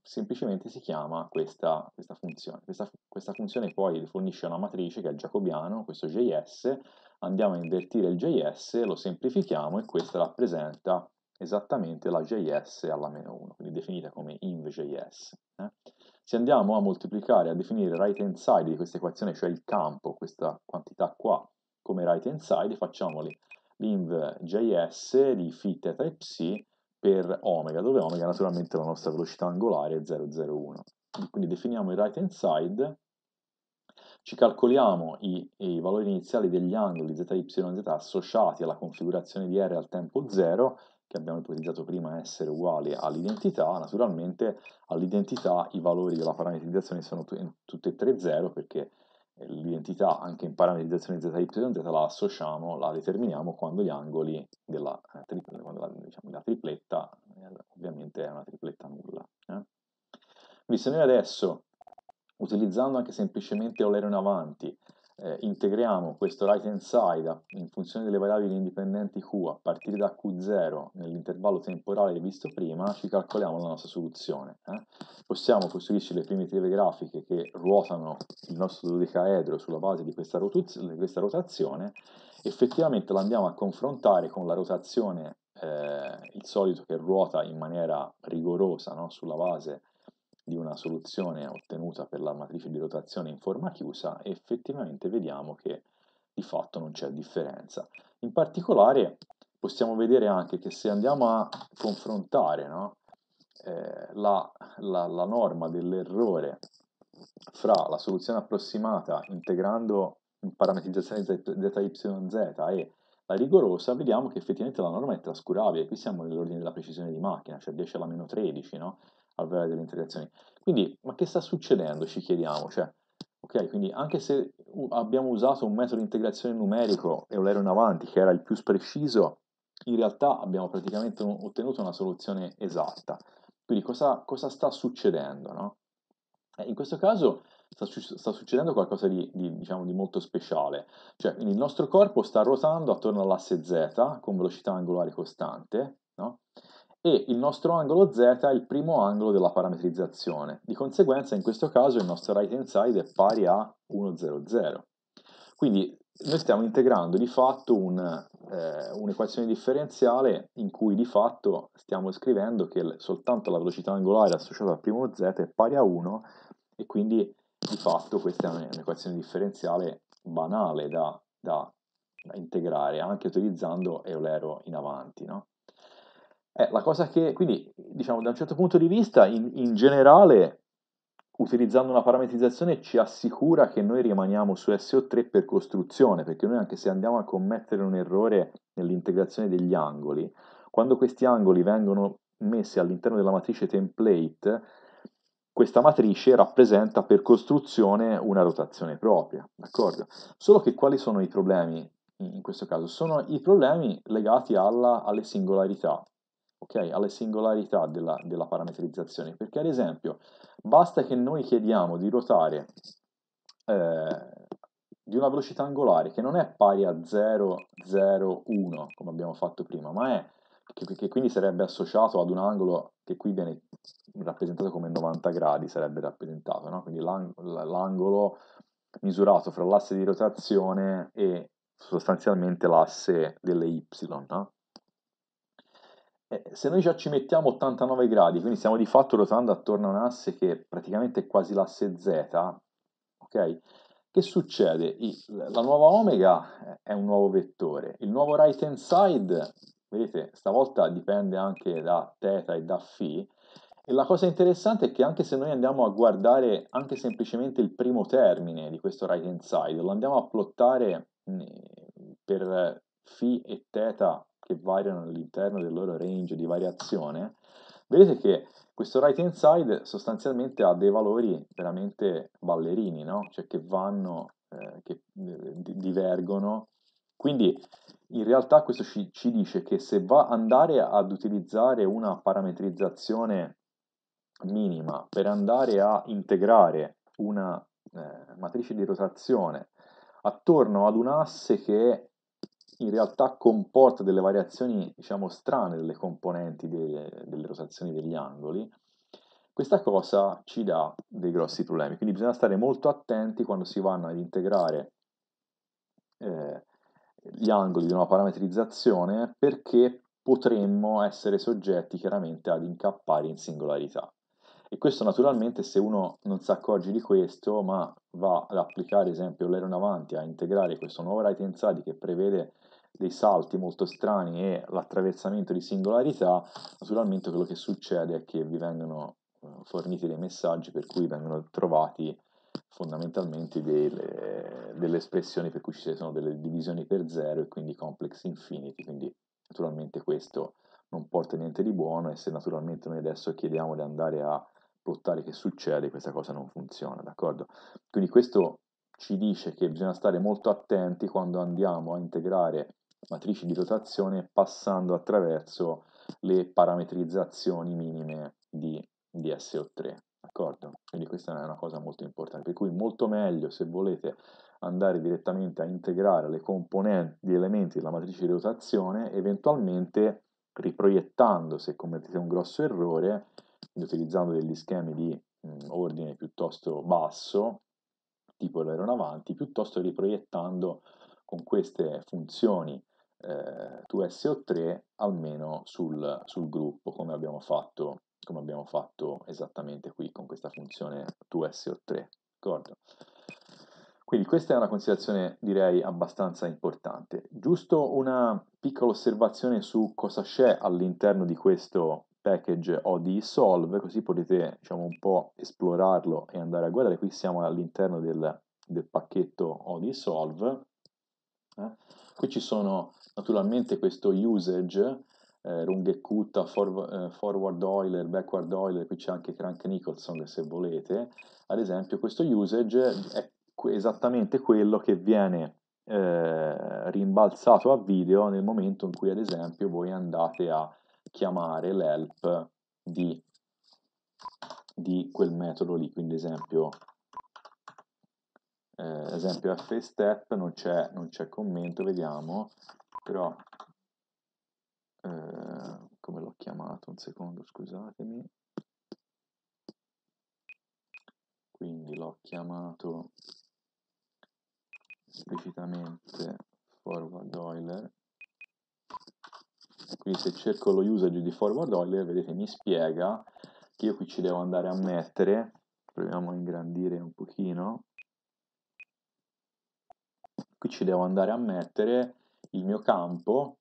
semplicemente si chiama questa, questa funzione. Questa, questa, funzione poi fornisce una matrice che è il jacobiano, questo JS, andiamo a invertire il JS, lo semplifichiamo e questa rappresenta esattamente la JS alla meno 1, quindi definita come inv.js. Eh? Se andiamo a moltiplicare, a definire right hand side di questa equazione, cioè il campo, questa quantità qua, come right hand side, facciamo l'inv.js di phi theta e per omega, dove omega è naturalmente la nostra velocità angolare è 001. Quindi definiamo il right hand side, ci calcoliamo i, i valori iniziali degli angoli z, y, associati alla configurazione di R al tempo 0, che abbiamo ipotizzato prima essere uguali all'identità, naturalmente all'identità i valori della parametrizzazione sono tutti e tre 0 perché l'identità anche in parametrizzazione ZYZ la associamo, la determiniamo quando gli angoli della, eh, triple, quando la, diciamo, la tripletta eh, ovviamente è una tripletta nulla. Eh? Quindi se noi adesso, utilizzando anche semplicemente Eulero in avanti, eh, integriamo questo right hand side in funzione delle variabili indipendenti Q a partire da Q0 nell'intervallo temporale visto prima, ci calcoliamo la nostra soluzione. Eh? Possiamo costruirci le primitive grafiche che ruotano il nostro dodecaedro sulla base di questa, di questa rotazione, effettivamente la andiamo a confrontare con la rotazione, eh, il solito che ruota in maniera rigorosa no? sulla base di una soluzione ottenuta per la matrice di rotazione in forma chiusa effettivamente vediamo che di fatto non c'è differenza. In particolare possiamo vedere anche che se andiamo a confrontare no, eh, la, la, la norma dell'errore fra la soluzione approssimata integrando in parametrizzazione ZYZ e la rigorosa, vediamo che effettivamente la norma è trascurabile, qui siamo nell'ordine della precisione di macchina, cioè 10 alla meno 13, no? Al valore delle integrazioni. Quindi, ma che sta succedendo, ci chiediamo? Cioè, ok, quindi anche se abbiamo usato un metodo di integrazione numerico Eulero in avanti, che era il più preciso, in realtà abbiamo praticamente ottenuto una soluzione esatta. Quindi cosa, cosa sta succedendo? No? Eh, in questo caso sta, sta succedendo qualcosa di, di, diciamo, di, molto speciale, cioè il nostro corpo sta ruotando attorno all'asse z con velocità angolare costante, no? E il nostro angolo z è il primo angolo della parametrizzazione. Di conseguenza in questo caso il nostro right hand side è pari a 1, 0, 0. Quindi noi stiamo integrando di fatto un, eh, un'equazione differenziale in cui di fatto stiamo scrivendo che soltanto la velocità angolare associata al primo z è pari a 1 e quindi di fatto questa è un'equazione differenziale banale da, da, da integrare anche utilizzando Eulero in avanti. No? Eh, la cosa che, quindi, diciamo, da un certo punto di vista, in, in generale, utilizzando una parametrizzazione ci assicura che noi rimaniamo su SO3 per costruzione, perché noi anche se andiamo a commettere un errore nell'integrazione degli angoli, quando questi angoli vengono messi all'interno della matrice template, questa matrice rappresenta per costruzione una rotazione propria, d'accordo? Solo che quali sono i problemi in questo caso? Sono i problemi legati alla, alle singolarità, ok? Alle singolarità della, della parametrizzazione, perché ad esempio basta che noi chiediamo di ruotare eh, di una velocità angolare che non è pari a 0, 0, 1 come abbiamo fatto prima, ma è che, che quindi sarebbe associato ad un angolo che qui viene rappresentato come 90 gradi, sarebbe rappresentato, no? quindi l'angolo misurato fra l'asse di rotazione e sostanzialmente l'asse delle y. No? se noi già ci mettiamo 89 gradi, quindi stiamo di fatto ruotando attorno a un asse che praticamente è quasi l'asse z, ok? Che succede? La nuova omega è un nuovo vettore, il nuovo right hand side, vedete, stavolta dipende anche da θ e da φ, e la cosa interessante è che anche se noi andiamo a guardare anche semplicemente il primo termine di questo right hand side, lo andiamo a plottare per φ e θ che variano all'interno del loro range di variazione, vedete che questo right hand side sostanzialmente ha dei valori veramente ballerini, no? cioè che vanno, eh, che eh, divergono. Quindi in realtà questo ci, ci dice che se va andare ad utilizzare una parametrizzazione minima per andare a integrare una eh, matrice di rotazione attorno ad un asse che in realtà comporta delle variazioni, diciamo, strane delle componenti de, delle rotazioni degli angoli, questa cosa ci dà dei grossi problemi. Quindi bisogna stare molto attenti quando si vanno ad integrare eh, gli angoli di una parametrizzazione perché potremmo essere soggetti chiaramente ad incappare in singolarità. E questo naturalmente se uno non si accorge di questo, ma va ad applicare, ad esempio, l'ero in avanti a integrare questo nuovo right hand side che prevede dei salti molto strani e l'attraversamento di singolarità, naturalmente quello che succede è che vi vengono eh, forniti dei messaggi per cui vengono trovati fondamentalmente delle, delle, espressioni per cui ci sono delle divisioni per zero e quindi complex infinity, quindi naturalmente questo non porta niente di buono e se naturalmente noi adesso chiediamo di andare a plottare che succede, questa cosa non funziona, d'accordo? Quindi questo ci dice che bisogna stare molto attenti quando andiamo a integrare matrici di rotazione passando attraverso le parametrizzazioni minime di, di SO3, d'accordo? Quindi questa è una cosa molto importante, per cui molto meglio se volete andare direttamente a integrare le componenti, gli elementi della matrice di rotazione, eventualmente riproiettando se commettete un grosso errore utilizzando degli schemi di mh, ordine piuttosto basso, tipo l'aeronavanti, piuttosto riproiettando con queste funzioni eh, 2SO3 almeno sul, sul gruppo, come abbiamo, fatto, come abbiamo fatto esattamente qui con questa funzione 2SO3. D'accordo? Quindi questa è una considerazione direi abbastanza importante. Giusto una piccola osservazione su cosa c'è all'interno di questo package OD Solve, così potete diciamo, un po' esplorarlo e andare a guardare. Qui siamo all'interno del, del pacchetto OD Solve. Eh? Qui ci sono naturalmente questo usage, eh, Runge-Kutta, forward, eh, forward Euler, backward Euler, qui c'è anche Crank Nicholson se volete. Ad esempio questo usage è esattamente quello che viene eh, rimbalzato a video nel momento in cui ad esempio voi andate a chiamare l'help di, di quel metodo lì, quindi esempio, eh, esempio f-step non c'è, non c'è commento, vediamo, però eh, come l'ho chiamato, un secondo scusatemi, quindi l'ho chiamato esplicitamente forward Euler quindi se cerco lo usage di forward Euler, vedete mi spiega che io qui ci devo andare a mettere, proviamo a ingrandire un pochino, qui ci devo andare a mettere il mio campo,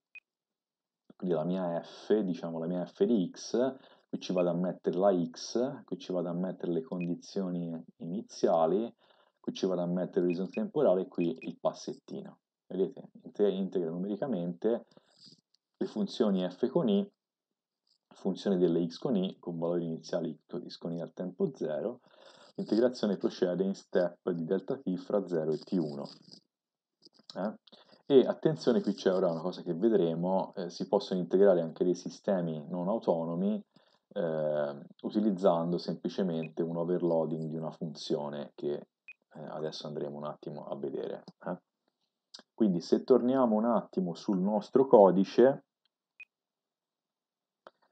quindi la mia f, diciamo la mia f di x, qui ci vado a mettere la x, qui ci vado a mettere le condizioni iniziali, qui ci vado a mettere l'orizzonte temporale e qui il passettino. Vedete, integra numericamente le funzioni f con i, funzione delle x con i, con valori iniziali x con i al tempo 0, l'integrazione procede in step di delta t fra 0 e t1. Eh? E attenzione, qui c'è ora una cosa che vedremo, eh, si possono integrare anche dei sistemi non autonomi eh, utilizzando semplicemente un overloading di una funzione che eh, adesso andremo un attimo a vedere. Eh. Quindi se torniamo un attimo sul nostro codice,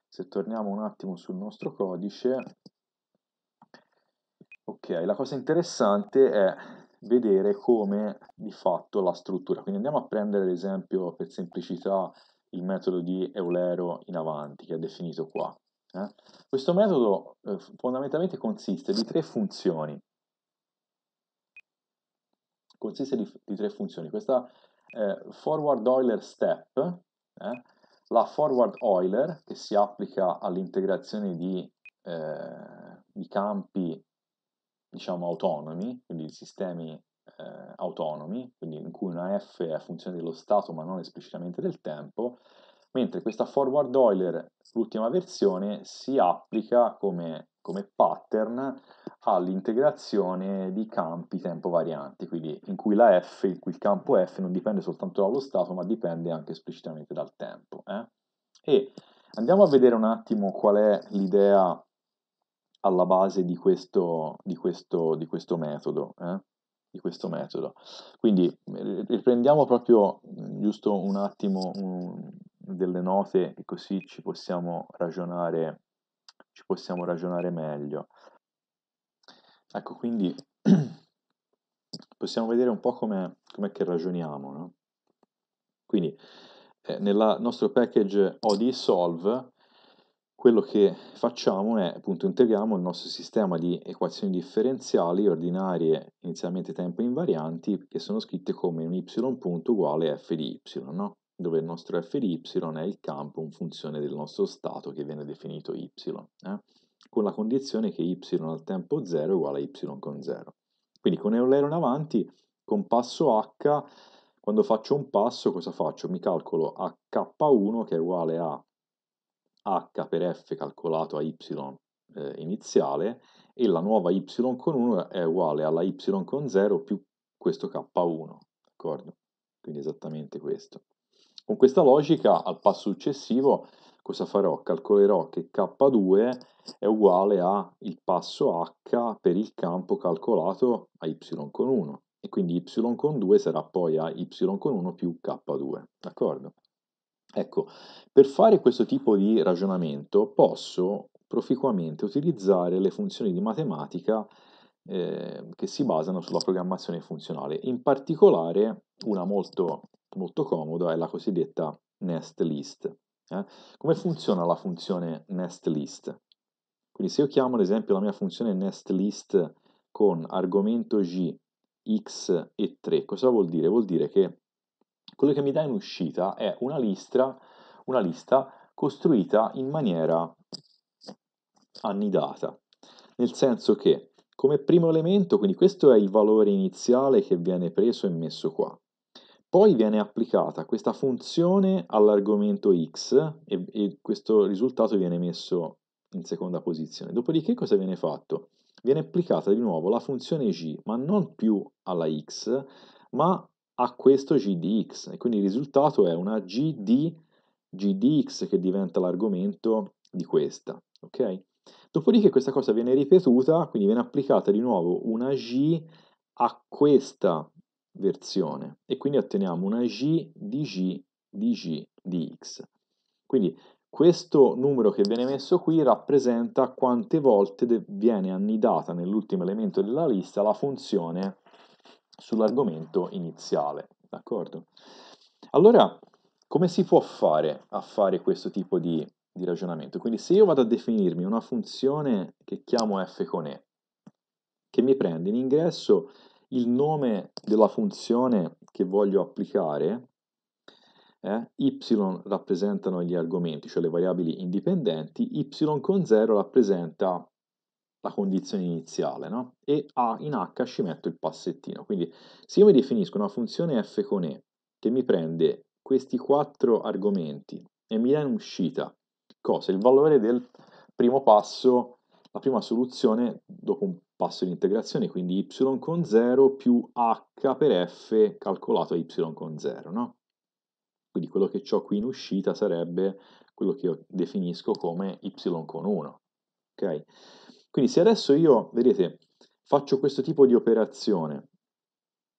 se torniamo un attimo sul nostro codice, ok, la cosa interessante è vedere come di fatto la struttura. Quindi andiamo a prendere ad esempio per semplicità il metodo di Eulero in avanti che è definito qua. Eh? Questo metodo eh, fondamentalmente consiste di tre funzioni. Consiste di, di tre funzioni. Questa eh, forward Euler step, eh, la forward Euler che si applica all'integrazione di, eh, di, campi diciamo autonomi, quindi di sistemi eh, autonomi, quindi in cui una f è funzione dello stato ma non esplicitamente del tempo, mentre questa forward Euler, l'ultima versione, si applica come, come pattern all'integrazione di campi tempo varianti, quindi in cui la f, in cui il campo f non dipende soltanto dallo stato, ma dipende anche esplicitamente dal tempo. Eh? E andiamo a vedere un attimo qual è l'idea alla base di questo, di questo, di questo metodo. Eh? Di questo metodo. Quindi riprendiamo proprio giusto un attimo un, delle note e così ci possiamo ragionare, ci possiamo ragionare meglio. Ecco, quindi possiamo vedere un po' come che ragioniamo. No? Quindi eh, nel nostro package OD Solve quello che facciamo è appunto integriamo il nostro sistema di equazioni differenziali ordinarie inizialmente tempo invarianti che sono scritte come un y punto uguale f di y, no? dove il nostro f di y è il campo in funzione del nostro stato che viene definito y, eh? con la condizione che y al tempo 0 è uguale a y con 0. Quindi con Eulero in avanti, con passo h, quando faccio un passo cosa faccio? Mi calcolo h1 che è uguale a h per f calcolato a y eh, iniziale e la nuova y con 1 è uguale alla y con 0 più questo k1, d'accordo? Quindi esattamente questo. Con questa logica, al passo successivo, cosa farò? Calcolerò che K2 è uguale a il passo H per il campo calcolato a Y con 1 e quindi Y con 2 sarà poi a Y con 1 più K2, d'accordo? Ecco, per fare questo tipo di ragionamento posso proficuamente utilizzare le funzioni di matematica eh, che si basano sulla programmazione funzionale, in particolare una molto molto comodo è la cosiddetta nest list. Eh? Come funziona la funzione nest list? Quindi se io chiamo ad esempio la mia funzione nest list con argomento g, x e 3, cosa vuol dire? Vuol dire che quello che mi dà in uscita è una lista, una lista costruita in maniera annidata, nel senso che come primo elemento, quindi questo è il valore iniziale che viene preso e messo qua. Poi viene applicata questa funzione all'argomento x e, e, questo risultato viene messo in seconda posizione. Dopodiché cosa viene fatto? Viene applicata di nuovo la funzione g, ma non più alla x, ma a questo g di x. E quindi il risultato è una g di, g di x che diventa l'argomento di questa. Ok? Dopodiché questa cosa viene ripetuta, quindi viene applicata di nuovo una g a questa versione e quindi otteniamo una g di g di g di x. Quindi questo numero che viene messo qui rappresenta quante volte viene annidata nell'ultimo elemento della lista la funzione sull'argomento iniziale, d'accordo? Allora, come si può fare a fare questo tipo di, di ragionamento? Quindi se io vado a definirmi una funzione che chiamo f con e, che mi prende in ingresso il nome della funzione che voglio applicare, eh, y rappresentano gli argomenti, cioè le variabili indipendenti, y con 0 rappresenta la condizione iniziale, no? e a in h ci metto il passettino. Quindi se io mi definisco una funzione f con e che mi prende questi quattro argomenti e mi dà in uscita cosa? Il valore del primo passo, la prima soluzione dopo un passo di integrazione, quindi y con 0 più h per f calcolato y con 0, no? Quindi quello che ho qui in uscita sarebbe quello che io definisco come y con 1, ok? Quindi se adesso io, vedete, faccio questo tipo di operazione,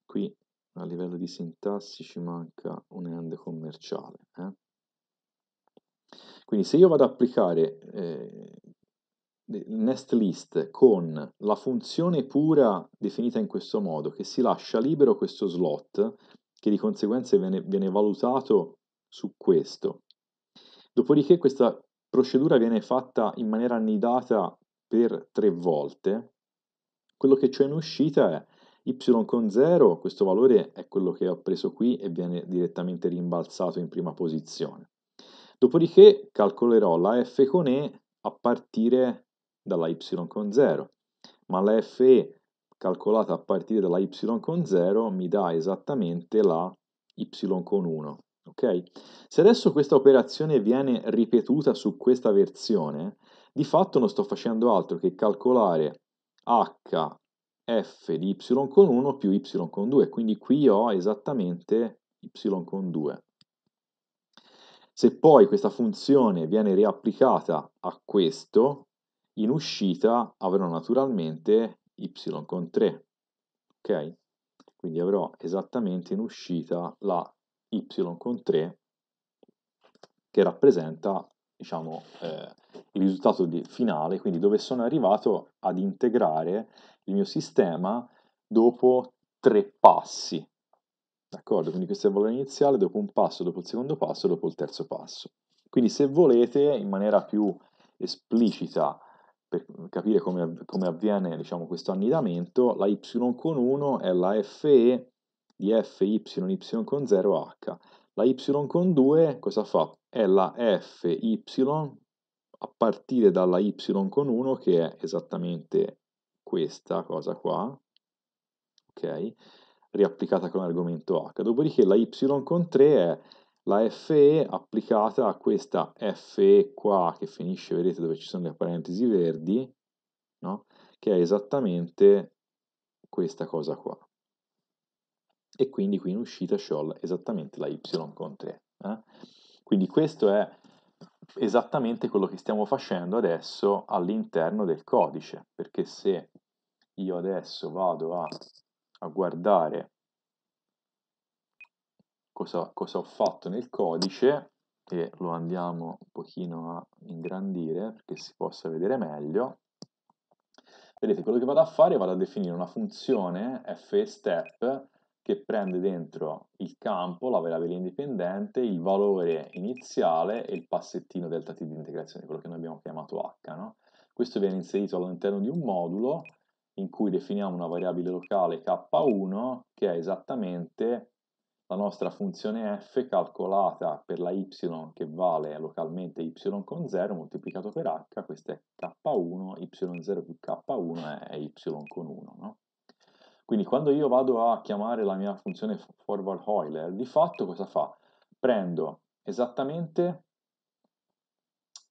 qui a livello di sintassi ci manca un end commerciale, eh? Quindi se io vado ad applicare eh, nest list con la funzione pura definita in questo modo, che si lascia libero questo slot, che di conseguenza viene, viene valutato su questo. Dopodiché questa procedura viene fatta in maniera annidata per tre volte, quello che c'è in uscita è y con 0, questo valore è quello che ho preso qui e viene direttamente rimbalzato in prima posizione. Dopodiché calcolerò la f con e a partire dalla y con 0, ma la fe calcolata a partire dalla y con 0 mi dà esattamente la y con 1. Okay? Se adesso questa operazione viene ripetuta su questa versione, di fatto non sto facendo altro che calcolare h f di y con 1 più y con 2, quindi qui ho esattamente y con 2. Se poi questa funzione viene riapplicata a questo, in uscita avrò naturalmente y con 3, ok? Quindi avrò esattamente in uscita la y con 3 che rappresenta diciamo, eh, il risultato di, finale, quindi dove sono arrivato ad integrare il mio sistema dopo tre passi. D'accordo? Quindi questo è il valore iniziale, dopo un passo, dopo il secondo passo, dopo il terzo passo. Quindi se volete, in maniera più esplicita, per capire come, come avviene diciamo, questo annidamento, la y con 1 è la fe di f y y con 0h. La y con 2 cosa fa? È la f y a partire dalla y con 1 che è esattamente questa cosa qua, ok? Riapplicata con l'argomento h. Dopodiché la y con 3 è la FE applicata a questa FE qua che finisce, vedete dove ci sono le parentesi verdi, no? che è esattamente questa cosa qua. E quindi qui in uscita ho esattamente la Y con 3. Eh? Quindi questo è esattamente quello che stiamo facendo adesso all'interno del codice, perché se io adesso vado a, a guardare cosa, cosa ho fatto nel codice e lo andiamo un pochino a ingrandire perché si possa vedere meglio. Vedete, quello che vado a fare vado a definire una funzione fstep che prende dentro il campo, la variabile indipendente, il valore iniziale e il passettino delta t di integrazione, quello che noi abbiamo chiamato h. No? Questo viene inserito all'interno di un modulo in cui definiamo una variabile locale k1 che è esattamente la nostra funzione f calcolata per la y che vale localmente y con 0 moltiplicato per h, questo è k1, y0 più k1 è y con 1. No? Quindi quando io vado a chiamare la mia funzione forward Euler, di fatto cosa fa? Prendo esattamente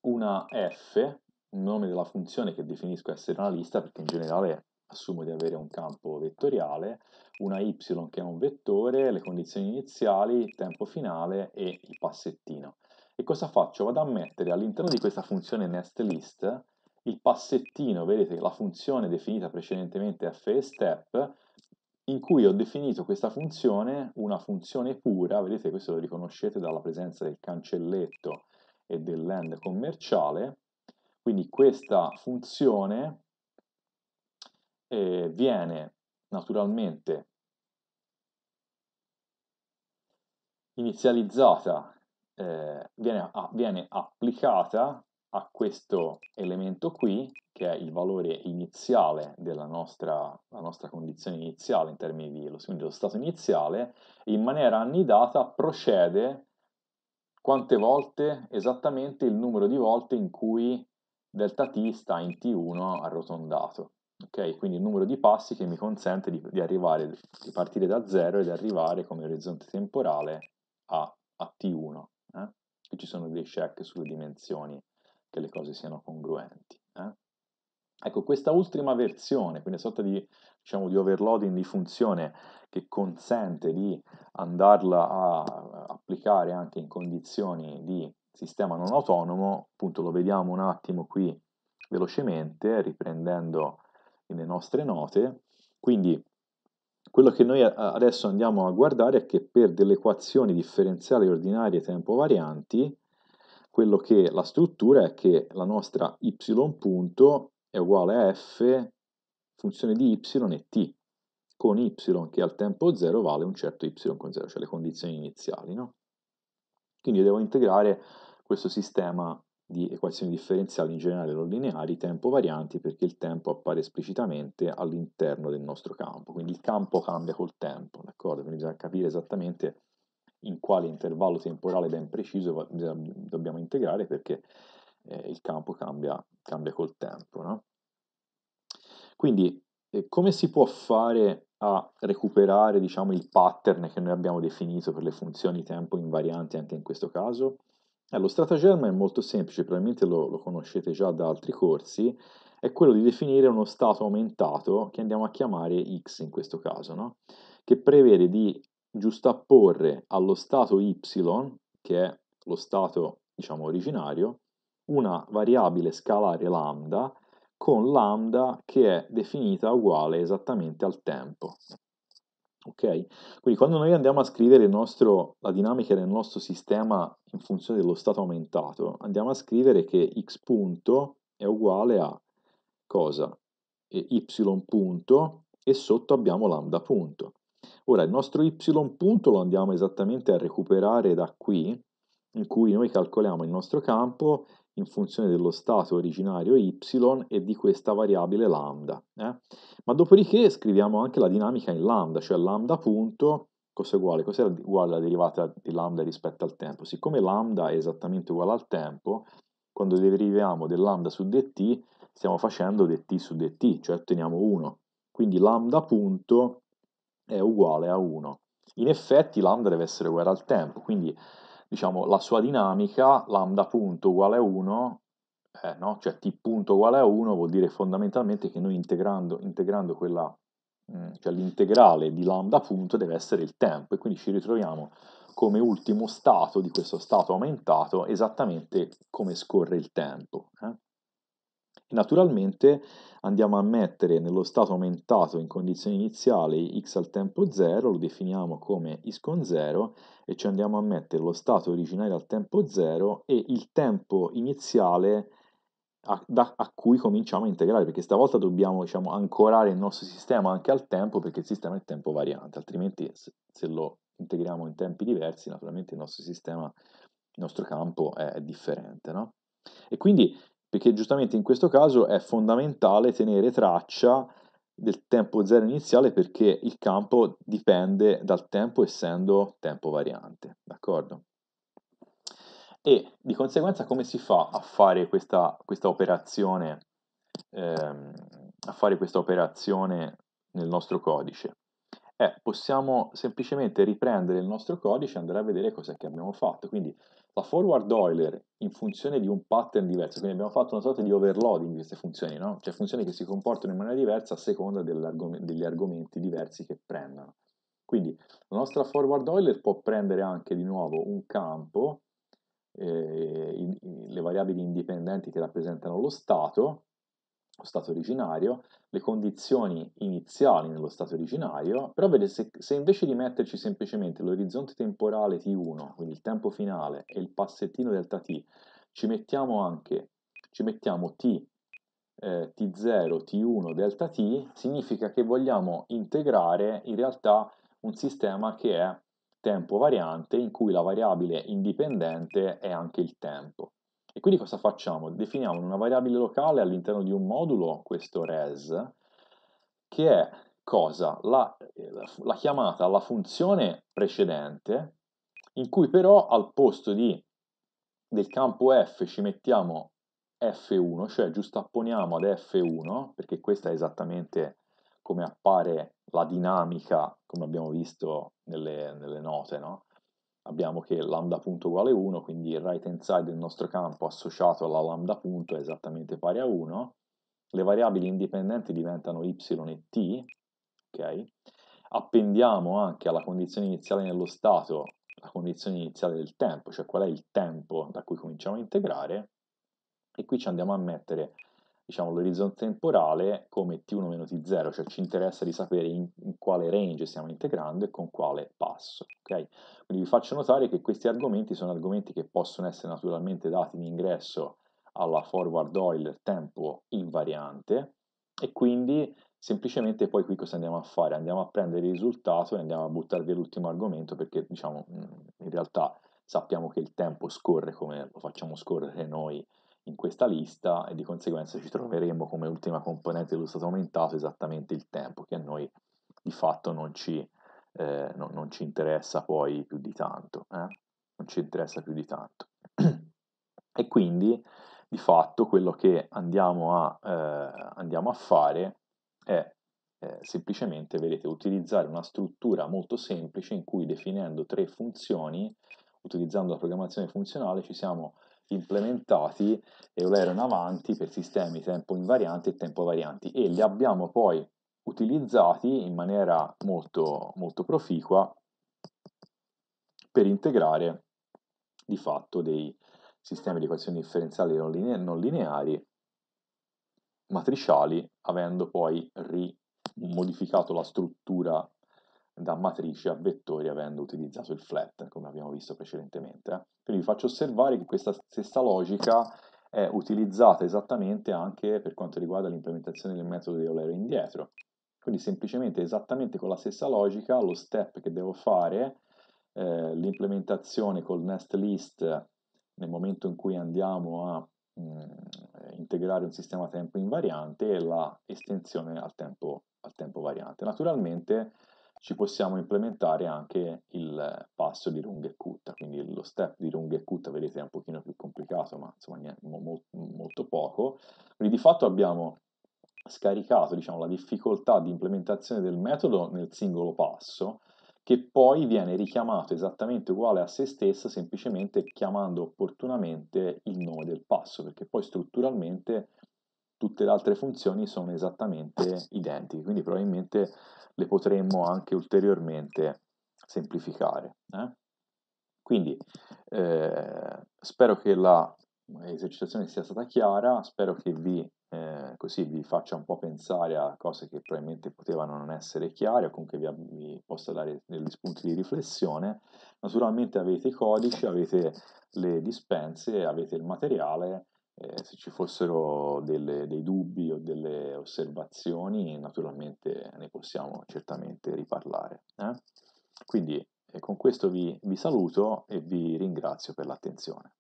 una f, un nome della funzione che definisco essere una lista, perché in generale assumo di avere un campo vettoriale, una y che è un vettore, le condizioni iniziali, il tempo finale e il passettino. E cosa faccio? Vado a mettere all'interno di questa funzione nestList il passettino, vedete la funzione definita precedentemente fstep, in cui ho definito questa funzione una funzione pura, vedete questo lo riconoscete dalla presenza del cancelletto e dell'end commerciale, quindi questa funzione eh, viene naturalmente inizializzata, eh, viene, a, viene applicata a questo elemento qui, che è il valore iniziale della nostra, nostra condizione iniziale in termini di dello stato iniziale, e in maniera annidata procede quante volte esattamente il numero di volte in cui delta t sta in t1 arrotondato. Ok, quindi il numero di passi che mi consente di, di, arrivare, di partire da 0 ed arrivare come orizzonte temporale a, a T1. Eh? Qui ci sono dei check sulle dimensioni, che le cose siano congruenti. Eh? Ecco, questa ultima versione, quindi una sorta di, diciamo, di overloading di funzione che consente di andarla a applicare anche in condizioni di sistema non autonomo, appunto lo vediamo un attimo qui velocemente, riprendendo le nostre note. Quindi quello che noi adesso andiamo a guardare è che per delle equazioni differenziali ordinarie tempo varianti, quello che la struttura è che la nostra y punto è uguale a f funzione di y e t, con y che al tempo 0 vale un certo y con 0, cioè le condizioni iniziali. No? Quindi devo integrare questo sistema di equazioni differenziali in generale non lineari, tempo varianti, perché il tempo appare esplicitamente all'interno del nostro campo, quindi il campo cambia col tempo, d'accordo? Quindi bisogna capire esattamente in quale intervallo temporale ben preciso dobbiamo integrare perché eh, il campo cambia, cambia col tempo, no? Quindi eh, come si può fare a recuperare diciamo, il pattern che noi abbiamo definito per le funzioni tempo invarianti anche in questo caso? Eh, lo stratagemma è molto semplice, probabilmente lo, lo, conoscete già da altri corsi, è quello di definire uno stato aumentato che andiamo a chiamare x in questo caso, no? che prevede di giustapporre allo stato y, che è lo stato diciamo, originario, una variabile scalare lambda con lambda che è definita uguale esattamente al tempo. Ok? Quindi quando noi andiamo a scrivere nostro, la dinamica del nostro sistema in funzione dello stato aumentato, andiamo a scrivere che x punto è uguale a cosa? E y punto e sotto abbiamo lambda punto. Ora il nostro y punto lo andiamo esattamente a recuperare da qui, in cui noi calcoliamo il nostro campo in funzione dello stato originario y e di questa variabile lambda. Eh? Ma dopodiché scriviamo anche la dinamica in lambda, cioè lambda punto, cosa è uguale? Cos'è uguale alla derivata di lambda rispetto al tempo? Siccome lambda è esattamente uguale al tempo, quando deriviamo del lambda su dt, stiamo facendo dt su dt, cioè otteniamo 1. Quindi lambda punto è uguale a 1. In effetti lambda deve essere uguale al tempo, quindi diciamo, la sua dinamica, lambda punto uguale a 1, eh, no? cioè t punto uguale a 1 vuol dire fondamentalmente che noi integrando, integrando quella, mh, mm, cioè l'integrale di lambda punto deve essere il tempo e quindi ci ritroviamo come ultimo stato di questo stato aumentato esattamente come scorre il tempo. Eh? Naturalmente andiamo a mettere nello stato aumentato in condizioni iniziali x al tempo 0, lo definiamo come x con 0 e ci andiamo a mettere lo stato originario al tempo 0 e il tempo iniziale a, da, a cui cominciamo a integrare, perché stavolta dobbiamo diciamo, ancorare il nostro sistema anche al tempo, perché il sistema è tempo variante, altrimenti se, se lo integriamo in tempi diversi, naturalmente il nostro sistema, il nostro campo è, è differente. No? E quindi perché giustamente in questo caso è fondamentale tenere traccia del tempo zero iniziale perché il campo dipende dal tempo essendo tempo variante, d'accordo? E di conseguenza come si fa a fare questa, questa operazione ehm, a fare questa operazione nel nostro codice? Eh, possiamo semplicemente riprendere il nostro codice e andare a vedere cosa che abbiamo fatto. Quindi la forward Euler in funzione di un pattern diverso, quindi abbiamo fatto una sorta di overloading di queste funzioni, no? cioè funzioni che si comportano in maniera diversa a seconda degli argomenti diversi che prendono. Quindi la nostra forward Euler può prendere anche di nuovo un campo, eh, in, in, le variabili indipendenti che rappresentano lo stato, stato originario, le condizioni iniziali nello stato originario, però vede se, se invece di metterci semplicemente l'orizzonte temporale t1, quindi il tempo finale, e il passettino delta t, ci mettiamo anche, ci mettiamo t, eh, t0, t1, delta t, significa che vogliamo integrare in realtà un sistema che è tempo variante in cui la variabile indipendente è anche il tempo. E quindi cosa facciamo? Definiamo una variabile locale all'interno di un modulo, questo res, che è cosa? La, la chiamata alla funzione precedente, in cui però al posto di, del campo f ci mettiamo f1, cioè giustapponiamo ad f1, perché questa è esattamente come appare la dinamica, come abbiamo visto nelle, nelle note, no? Abbiamo che lambda punto uguale 1, quindi il right hand side del nostro campo associato alla lambda punto è esattamente pari a 1, le variabili indipendenti diventano y e t, ok? Appendiamo anche alla condizione iniziale nello stato la condizione iniziale del tempo, cioè qual è il tempo da cui cominciamo a integrare, e qui ci andiamo a mettere diciamo, l'orizzonte temporale come t1 meno t0, cioè ci interessa di sapere in, in, quale range stiamo integrando e con quale passo. Okay? Quindi vi faccio notare che questi argomenti sono argomenti che possono essere naturalmente dati in ingresso alla forward Euler tempo invariante e quindi semplicemente poi qui cosa andiamo a fare? Andiamo a prendere il risultato e andiamo a buttare via l'ultimo argomento perché diciamo in realtà sappiamo che il tempo scorre come lo facciamo scorrere noi in questa lista e di conseguenza ci troveremo come ultima componente dello stato aumentato esattamente il tempo che a noi di fatto non ci, eh, non, non ci interessa poi più di tanto. Eh? Non ci interessa più di tanto. e quindi di fatto quello che andiamo a, eh, andiamo a fare è eh, semplicemente, vedete, utilizzare una struttura molto semplice in cui definendo tre funzioni, utilizzando la programmazione funzionale, ci siamo implementati Eulero in avanti per sistemi tempo invarianti e tempo varianti. E li abbiamo poi utilizzati in maniera molto, molto proficua per integrare di fatto dei sistemi di equazioni differenziali non, linea non lineari matriciali avendo poi rimodificato la struttura da matrice a vettori avendo utilizzato il flat, come abbiamo visto precedentemente. Eh. Quindi vi faccio osservare che questa stessa logica è utilizzata esattamente anche per quanto riguarda l'implementazione del metodo di Eulero indietro. Quindi semplicemente esattamente con la stessa logica, lo step che devo fare, eh, l'implementazione col nest list nel momento in cui andiamo a mh, mm, integrare un sistema tempo invariante e la estensione al tempo, al tempo variante. Naturalmente ci possiamo implementare anche il passo di lunga e cutta, quindi lo step di lunga e cutta vedete è un pochino più complicato, ma insomma niente, mo, molto poco. Quindi di fatto abbiamo scaricato diciamo, la difficoltà di implementazione del metodo nel singolo passo, che poi viene richiamato esattamente uguale a se stesso, semplicemente chiamando opportunamente il nome del passo, perché poi strutturalmente tutte le altre funzioni sono esattamente identiche, quindi probabilmente le potremmo anche ulteriormente semplificare. Eh? Quindi eh, spero che la esercitazione sia stata chiara, spero che vi, eh, così vi faccia un po' pensare a cose che probabilmente potevano non essere chiare o comunque vi, vi possa dare degli spunti di riflessione. Naturalmente avete i codici, avete le dispense, avete il materiale eh, se ci fossero delle, dei dubbi o delle osservazioni, naturalmente ne possiamo certamente riparlare. Eh? Quindi eh, con questo vi, vi saluto e vi ringrazio per l'attenzione.